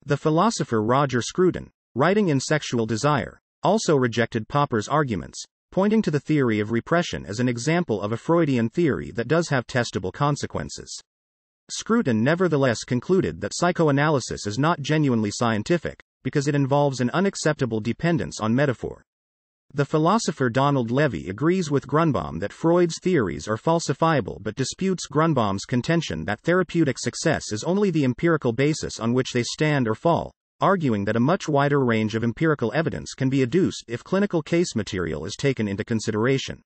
The philosopher Roger Scruton, writing in Sexual Desire, also rejected Popper's arguments, pointing to the theory of repression as an example of a Freudian theory that does have testable consequences. Scruton nevertheless concluded that psychoanalysis is not genuinely scientific, because it involves an unacceptable dependence on metaphor. The philosopher Donald Levy agrees with Grunbaum that Freud's theories are falsifiable but disputes Grunbaum's contention that therapeutic success is only the empirical basis on which they stand or fall, arguing that a much wider range of empirical evidence can be adduced if clinical case material is taken into consideration.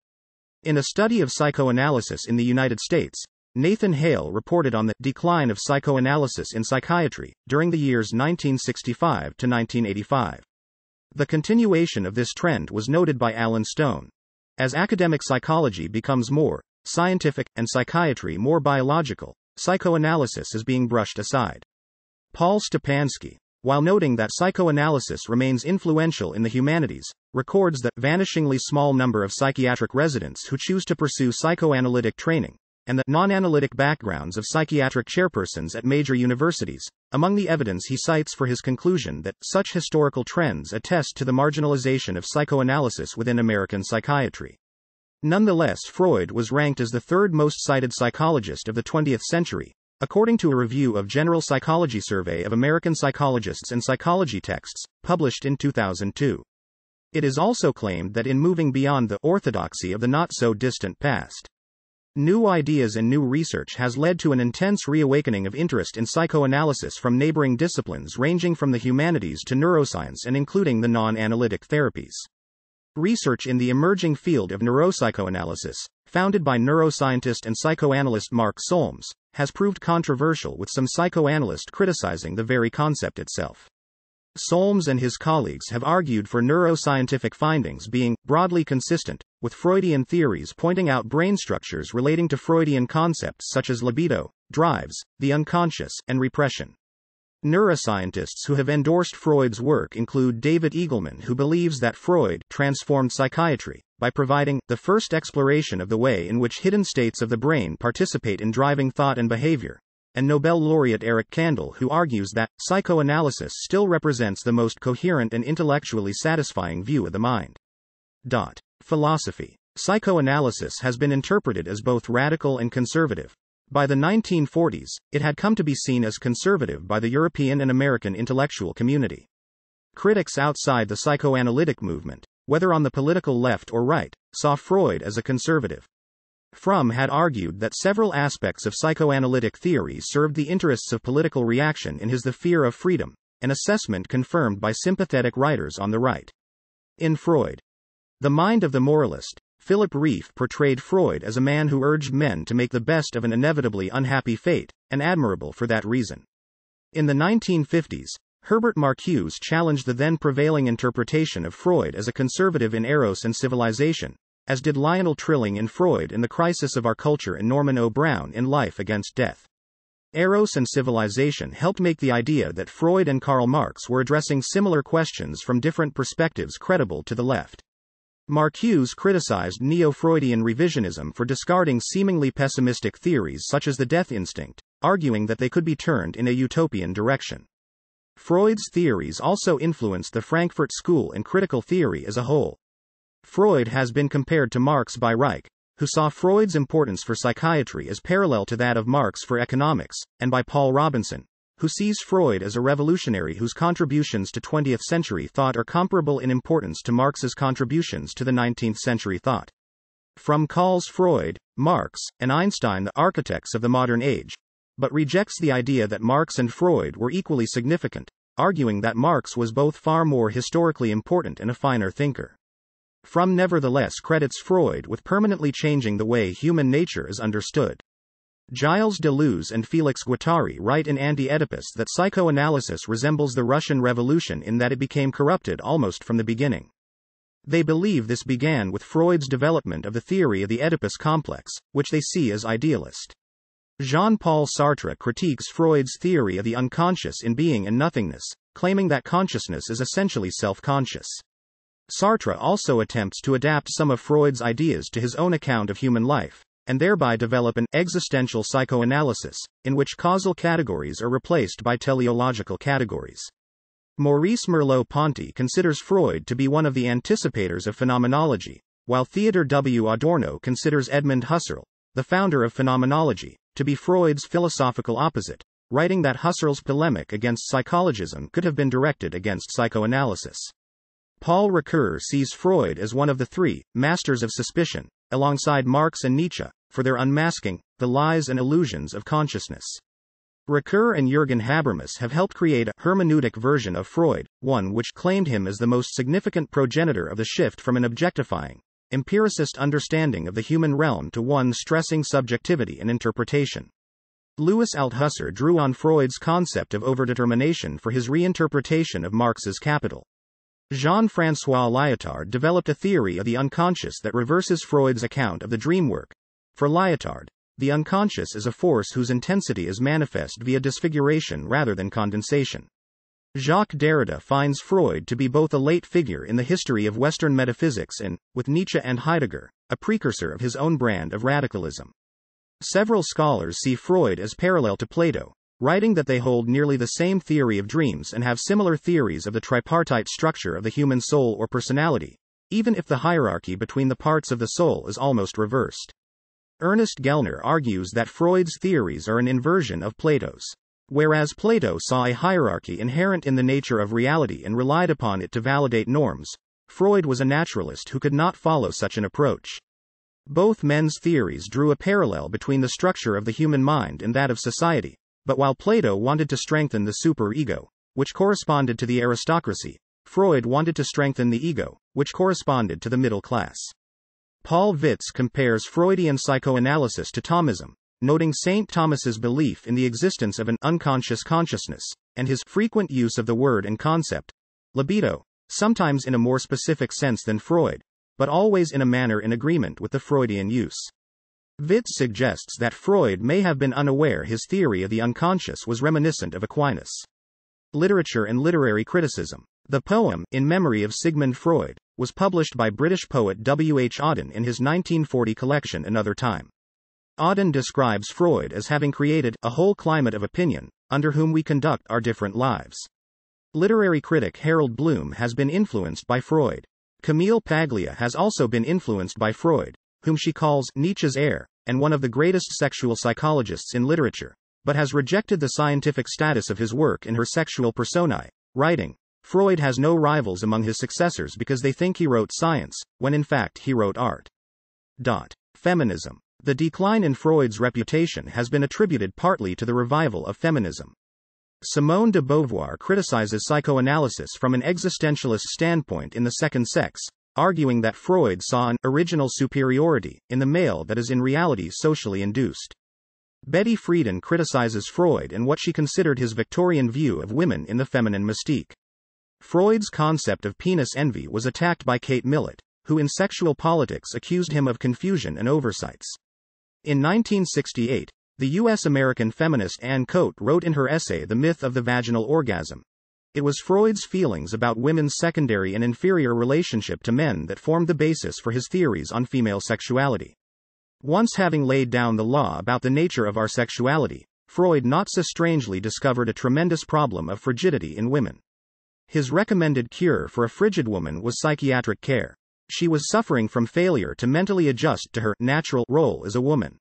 In a study of psychoanalysis in the United States, Nathan Hale reported on the decline of psychoanalysis in psychiatry during the years 1965 to 1985. The continuation of this trend was noted by Alan Stone. As academic psychology becomes more scientific and psychiatry more biological, psychoanalysis is being brushed aside. Paul Stepansky, while noting that psychoanalysis remains influential in the humanities, records that vanishingly small number of psychiatric residents who choose to pursue psychoanalytic training and the non-analytic backgrounds of psychiatric chairpersons at major universities, among the evidence he cites for his conclusion that such historical trends attest to the marginalization of psychoanalysis within American psychiatry. Nonetheless, Freud was ranked as the third most cited psychologist of the 20th century, according to a review of General Psychology Survey of American Psychologists and Psychology Texts, published in 2002. It is also claimed that in moving beyond the orthodoxy of the not so distant past, New ideas and new research has led to an intense reawakening of interest in psychoanalysis from neighboring disciplines ranging from the humanities to neuroscience and including the non analytic therapies. Research in the emerging field of neuropsychoanalysis, founded by neuroscientist and psychoanalyst Mark Solms, has proved controversial with some psychoanalysts criticizing the very concept itself. Solms and his colleagues have argued for neuroscientific findings being broadly consistent with Freudian theories pointing out brain structures relating to Freudian concepts such as libido, drives, the unconscious, and repression. Neuroscientists who have endorsed Freud's work include David Eagleman, who believes that Freud transformed psychiatry by providing the first exploration of the way in which hidden states of the brain participate in driving thought and behavior, and Nobel laureate Eric Kandel, who argues that psychoanalysis still represents the most coherent and intellectually satisfying view of the mind. Dot. Philosophy. Psychoanalysis has been interpreted as both radical and conservative. By the 1940s, it had come to be seen as conservative by the European and American intellectual community. Critics outside the psychoanalytic movement, whether on the political left or right, saw Freud as a conservative. Fromm had argued that several aspects of psychoanalytic theory served the interests of political reaction in his The Fear of Freedom, an assessment confirmed by sympathetic writers on the right. In Freud, The Mind of the Moralist, Philip Rieff portrayed Freud as a man who urged men to make the best of an inevitably unhappy fate, and admirable for that reason. In the 1950s, Herbert Marcuse challenged the then prevailing interpretation of Freud as a conservative in Eros and civilization, as did Lionel Trilling in Freud in The Crisis of Our Culture and Norman O. Brown in Life Against Death. Eros and Civilization helped make the idea that Freud and Karl Marx were addressing similar questions from different perspectives credible to the left. Marcuse criticized neo Freudian revisionism for discarding seemingly pessimistic theories such as the death instinct, arguing that they could be turned in a utopian direction. Freud's theories also influenced the Frankfurt School and critical theory as a whole. Freud has been compared to Marx by Reich, who saw Freud's importance for psychiatry as parallel to that of Marx for economics, and by Paul Robinson, who sees Freud as a revolutionary whose contributions to 20th century thought are comparable in importance to Marx's contributions to the 19th century thought. Fromm calls Freud, Marx, and Einstein the architects of the modern age, but rejects the idea that Marx and Freud were equally significant, arguing that Marx was both far more historically important and a finer thinker. Fromm nevertheless credits Freud with permanently changing the way human nature is understood. Gilles Deleuze and Felix Guattari write in Anti-Oedipus that psychoanalysis resembles the Russian Revolution in that it became corrupted almost from the beginning. They believe this began with Freud's development of the theory of the Oedipus complex, which they see as idealist. Jean-Paul Sartre critiques Freud's theory of the unconscious in being and nothingness, claiming that consciousness is essentially self-conscious. Sartre also attempts to adapt some of Freud's ideas to his own account of human life, and thereby develop an existential psychoanalysis, in which causal categories are replaced by teleological categories. Maurice Merleau-Ponty considers Freud to be one of the anticipators of phenomenology, while Theodor W. Adorno considers Edmund Husserl, the founder of phenomenology, to be Freud's philosophical opposite, writing that Husserl's polemic against psychologism could have been directed against psychoanalysis. Paul Ricoeur sees Freud as one of the three masters of suspicion, alongside Marx and Nietzsche, for their unmasking the lies and illusions of consciousness. Ricoeur and Jürgen Habermas have helped create a hermeneutic version of Freud, one which claimed him as the most significant progenitor of the shift from an objectifying, empiricist understanding of the human realm to one stressing subjectivity and interpretation. Louis Althusser drew on Freud's concept of overdetermination for his reinterpretation of Marx's Capital. Jean-François Lyotard developed a theory of the unconscious that reverses Freud's account of the dream work. For Lyotard, the unconscious is a force whose intensity is manifest via disfiguration rather than condensation. Jacques Derrida finds Freud to be both a late figure in the history of Western metaphysics and, with Nietzsche and Heidegger, a precursor of his own brand of radicalism. Several scholars see Freud as parallel to Plato, writing that they hold nearly the same theory of dreams and have similar theories of the tripartite structure of the human soul or personality, even if the hierarchy between the parts of the soul is almost reversed. Ernest Gellner argues that Freud's theories are an inversion of Plato's. Whereas Plato saw a hierarchy inherent in the nature of reality and relied upon it to validate norms, Freud was a naturalist who could not follow such an approach. Both men's theories drew a parallel between the structure of the human mind and that of society, but while Plato wanted to strengthen the superego, which corresponded to the aristocracy, Freud wanted to strengthen the ego, which corresponded to the middle class. Paul Vitz compares Freudian psychoanalysis to Thomism, noting St. Thomas's belief in the existence of an unconscious consciousness, and his frequent use of the word and concept, libido, sometimes in a more specific sense than Freud, but always in a manner in agreement with the Freudian use. Vitz suggests that Freud may have been unaware his theory of the unconscious was reminiscent of Aquinas. Literature and Literary Criticism. The poem, In Memory of Sigmund Freud, was published by British poet W. H. Auden in his 1940 collection Another Time. Auden describes Freud as having created a whole climate of opinion, under whom we conduct our different lives. Literary critic Harold Bloom has been influenced by Freud. Camille Paglia has also been influenced by Freud, whom she calls Nietzsche's heir, and one of the greatest sexual psychologists in literature, but has rejected the scientific status of his work in her sexual personae, writing, Freud has no rivals among his successors because they think he wrote science, when in fact he wrote art. Dot. Feminism. The decline in Freud's reputation has been attributed partly to the revival of feminism. Simone de Beauvoir criticizes psychoanalysis from an existentialist standpoint in The Second Sex, arguing that Freud saw an original superiority in the male that is in reality socially induced. Betty Friedan criticizes Freud and what she considered his Victorian view of women in the feminine mystique. Freud's concept of penis envy was attacked by Kate Millett, who in Sexual Politics accused him of confusion and oversights. In 1968, the U.S. American feminist Anne Koedt wrote in her essay The Myth of the Vaginal Orgasm It was Freud's feelings about women's secondary and inferior relationship to men that formed the basis for his theories on female sexuality. Once having laid down the law about the nature of our sexuality, Freud not so strangely discovered a tremendous problem of frigidity in women. His recommended cure for a frigid woman was psychiatric care. She was suffering from failure to mentally adjust to her natural role as a woman.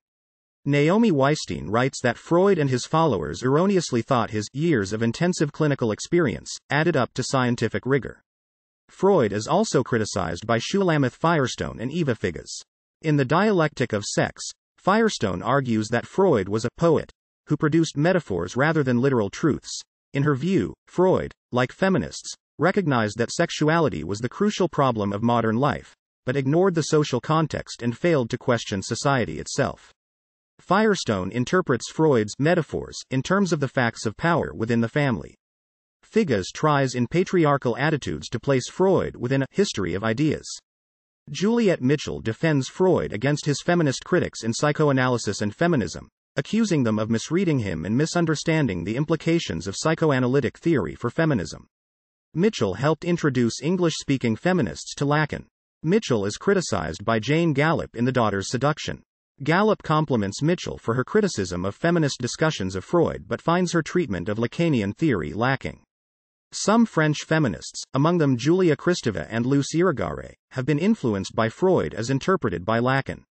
Naomi Weisstein writes that Freud and his followers erroneously thought his years of intensive clinical experience added up to scientific rigor. Freud is also criticized by Shulamith Firestone and Eva Figes. In The Dialectic of Sex, Firestone argues that Freud was a poet who produced metaphors rather than literal truths. In her view, Freud, like feminists, recognized that sexuality was the crucial problem of modern life, but ignored the social context and failed to question society itself. Firestone interprets Freud's metaphors in terms of the facts of power within the family. Figes tries in patriarchal attitudes to place Freud within a history of ideas. Juliet Mitchell defends Freud against his feminist critics in Psychoanalysis and Feminism, accusing them of misreading him and misunderstanding the implications of psychoanalytic theory for feminism. Mitchell helped introduce English speaking feminists to Lacan. Mitchell is criticized by Jane Gallop in The Daughter's Seduction. Gallop compliments Mitchell for her criticism of feminist discussions of Freud but finds her treatment of Lacanian theory lacking. Some French feminists, among them Julia Kristeva and Luce Irigaray, have been influenced by Freud as interpreted by Lacan.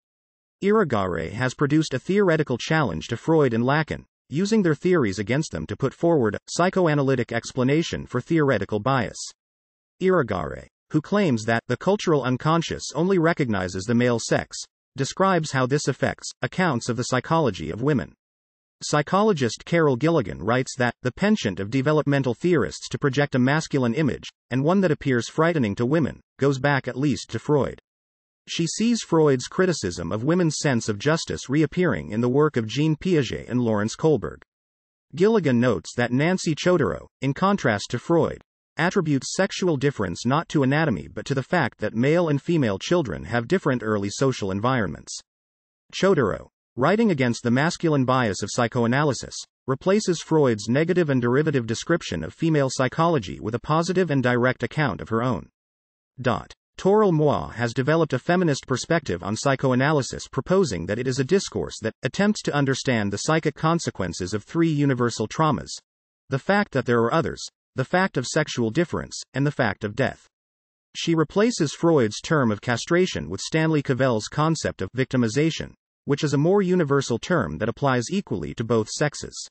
Irigaray has produced a theoretical challenge to Freud and Lacan, using their theories against them to put forward a psychoanalytic explanation for theoretical bias. Irigaray, who claims that the cultural unconscious only recognizes the male sex, describes how this affects accounts of the psychology of women. Psychologist Carol Gilligan writes that the penchant of developmental theorists to project a masculine image, and one that appears frightening to women, goes back at least to Freud. She sees Freud's criticism of women's sense of justice reappearing in the work of Jean Piaget and Lawrence Kohlberg. Gilligan notes that Nancy Chodorow, in contrast to Freud, attributes sexual difference not to anatomy but to the fact that male and female children have different early social environments. Chodorow, writing against the masculine bias of psychoanalysis, replaces Freud's negative and derivative description of female psychology with a positive and direct account of her own. Dot. Toril Moi has developed a feminist perspective on psychoanalysis, proposing that it is a discourse that attempts to understand the psychic consequences of three universal traumas the fact that there are others, the fact of sexual difference, and the fact of death. She replaces Freud's term of castration with Stanley Cavell's concept of victimization, which is a more universal term that applies equally to both sexes.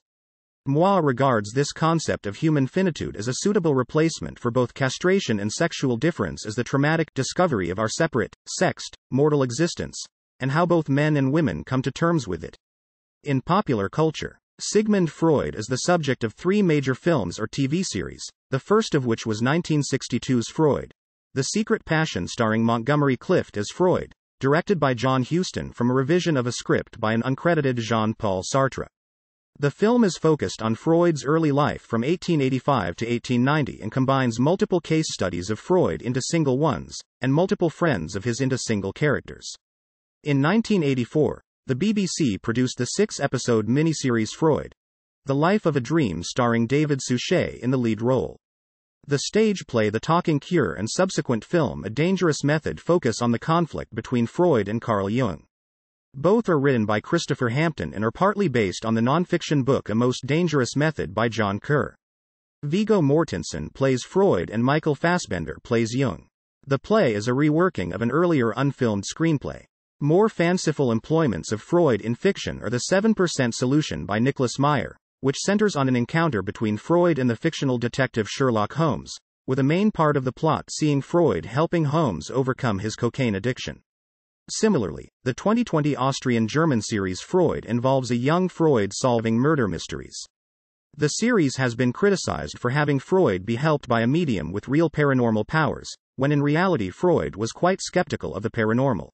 Moi regards this concept of human finitude as a suitable replacement for both castration and sexual difference as the traumatic discovery of our separate, sexed, mortal existence, and how both men and women come to terms with it. In popular culture, Sigmund Freud is the subject of three major films or TV series, the first of which was 1962's Freud. The Secret Passion starring Montgomery Clift as Freud, directed by John Huston from a revision of a script by an uncredited Jean-Paul Sartre. The film is focused on Freud's early life from 1885 to 1890 and combines multiple case studies of Freud into single ones, and multiple friends of his into single characters. In 1984, the BBC produced the six episode miniseries Freud The Life of a Dream, starring David Suchet in the lead role. The stage play The Talking Cure and subsequent film A Dangerous Method focus on the conflict between Freud and Carl Jung. Both are written by Christopher Hampton and are partly based on the nonfiction book A Most Dangerous Method by John Kerr. Viggo Mortensen plays Freud and Michael Fassbender plays Jung. The play is a reworking of an earlier unfilmed screenplay. More fanciful employments of Freud in fiction are The 7% Solution by Nicholas Meyer, which centers on an encounter between Freud and the fictional detective Sherlock Holmes, with a main part of the plot seeing Freud helping Holmes overcome his cocaine addiction. Similarly, the 2020 Austrian German series Freud involves a young Freud solving murder mysteries. The series has been criticized for having Freud be helped by a medium with real paranormal powers, when in reality Freud was quite skeptical of the paranormal.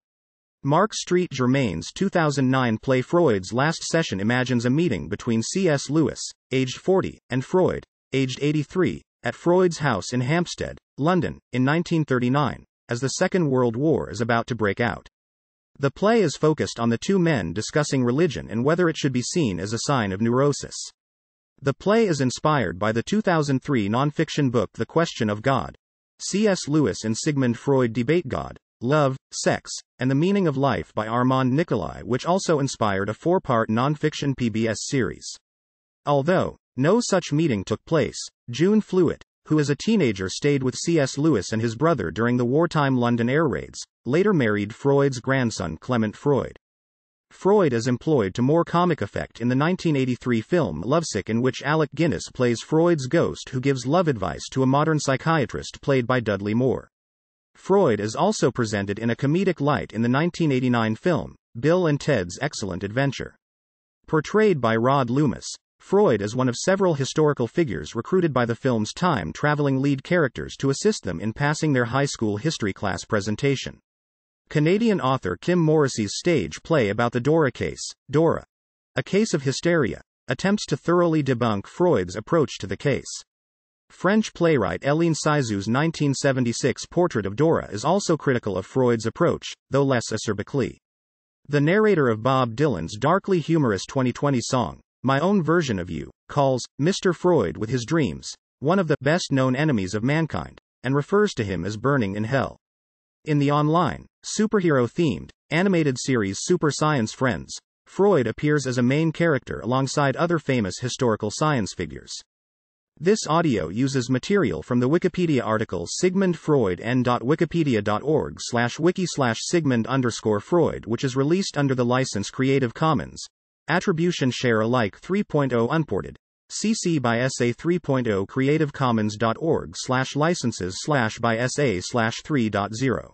Mark Street Germain's 2009 play Freud's Last Session imagines a meeting between C.S. Lewis, aged 40, and Freud, aged 83, at Freud's house in Hampstead, London, in 1939, as the Second World War is about to break out. The play is focused on the two men discussing religion and whether it should be seen as a sign of neurosis. The play is inspired by the 2003 nonfiction book The Question of God. C.S. Lewis and Sigmund Freud debate God, love, sex, and the meaning of life by Armand Nicholi, which also inspired a four part nonfiction PBS series. Although no such meeting took place, June Flewett, who as a teenager stayed with C.S. Lewis and his brother during the wartime London air raids, later married Freud's grandson Clement Freud. Freud is employed to more comic effect in the 1983 film Lovesick, in which Alec Guinness plays Freud's ghost who gives love advice to a modern psychiatrist played by Dudley Moore. Freud is also presented in a comedic light in the 1989 film, Bill and Ted's Excellent Adventure. Portrayed by Rod Loomis, Freud is one of several historical figures recruited by the film's time traveling lead characters to assist them in passing their high school history class presentation. Canadian author Kim Morrissey's stage play about the Dora case, Dora, a case of hysteria, attempts to thoroughly debunk Freud's approach to the case. French playwright Hélène Cixous's 1976 portrait of Dora is also critical of Freud's approach, though less acerbically. The narrator of Bob Dylan's darkly humorous 2020 song, My Own Version of You, calls Mr. Freud with his dreams one of the best known enemies of mankind, and refers to him as burning in hell. In the online, superhero themed, animated series Super Science Friends, Freud appears as a main character alongside other famous historical science figures. This audio uses material from the Wikipedia article Sigmund Freud en.wikipedia.org slash wiki slash Sigmund underscore Freud which is released under the license Creative Commons. Attribution Share Alike 3.0 Unported. CC by SA 3.0 creativecommons.org slash licenses slash by SA slash 3.0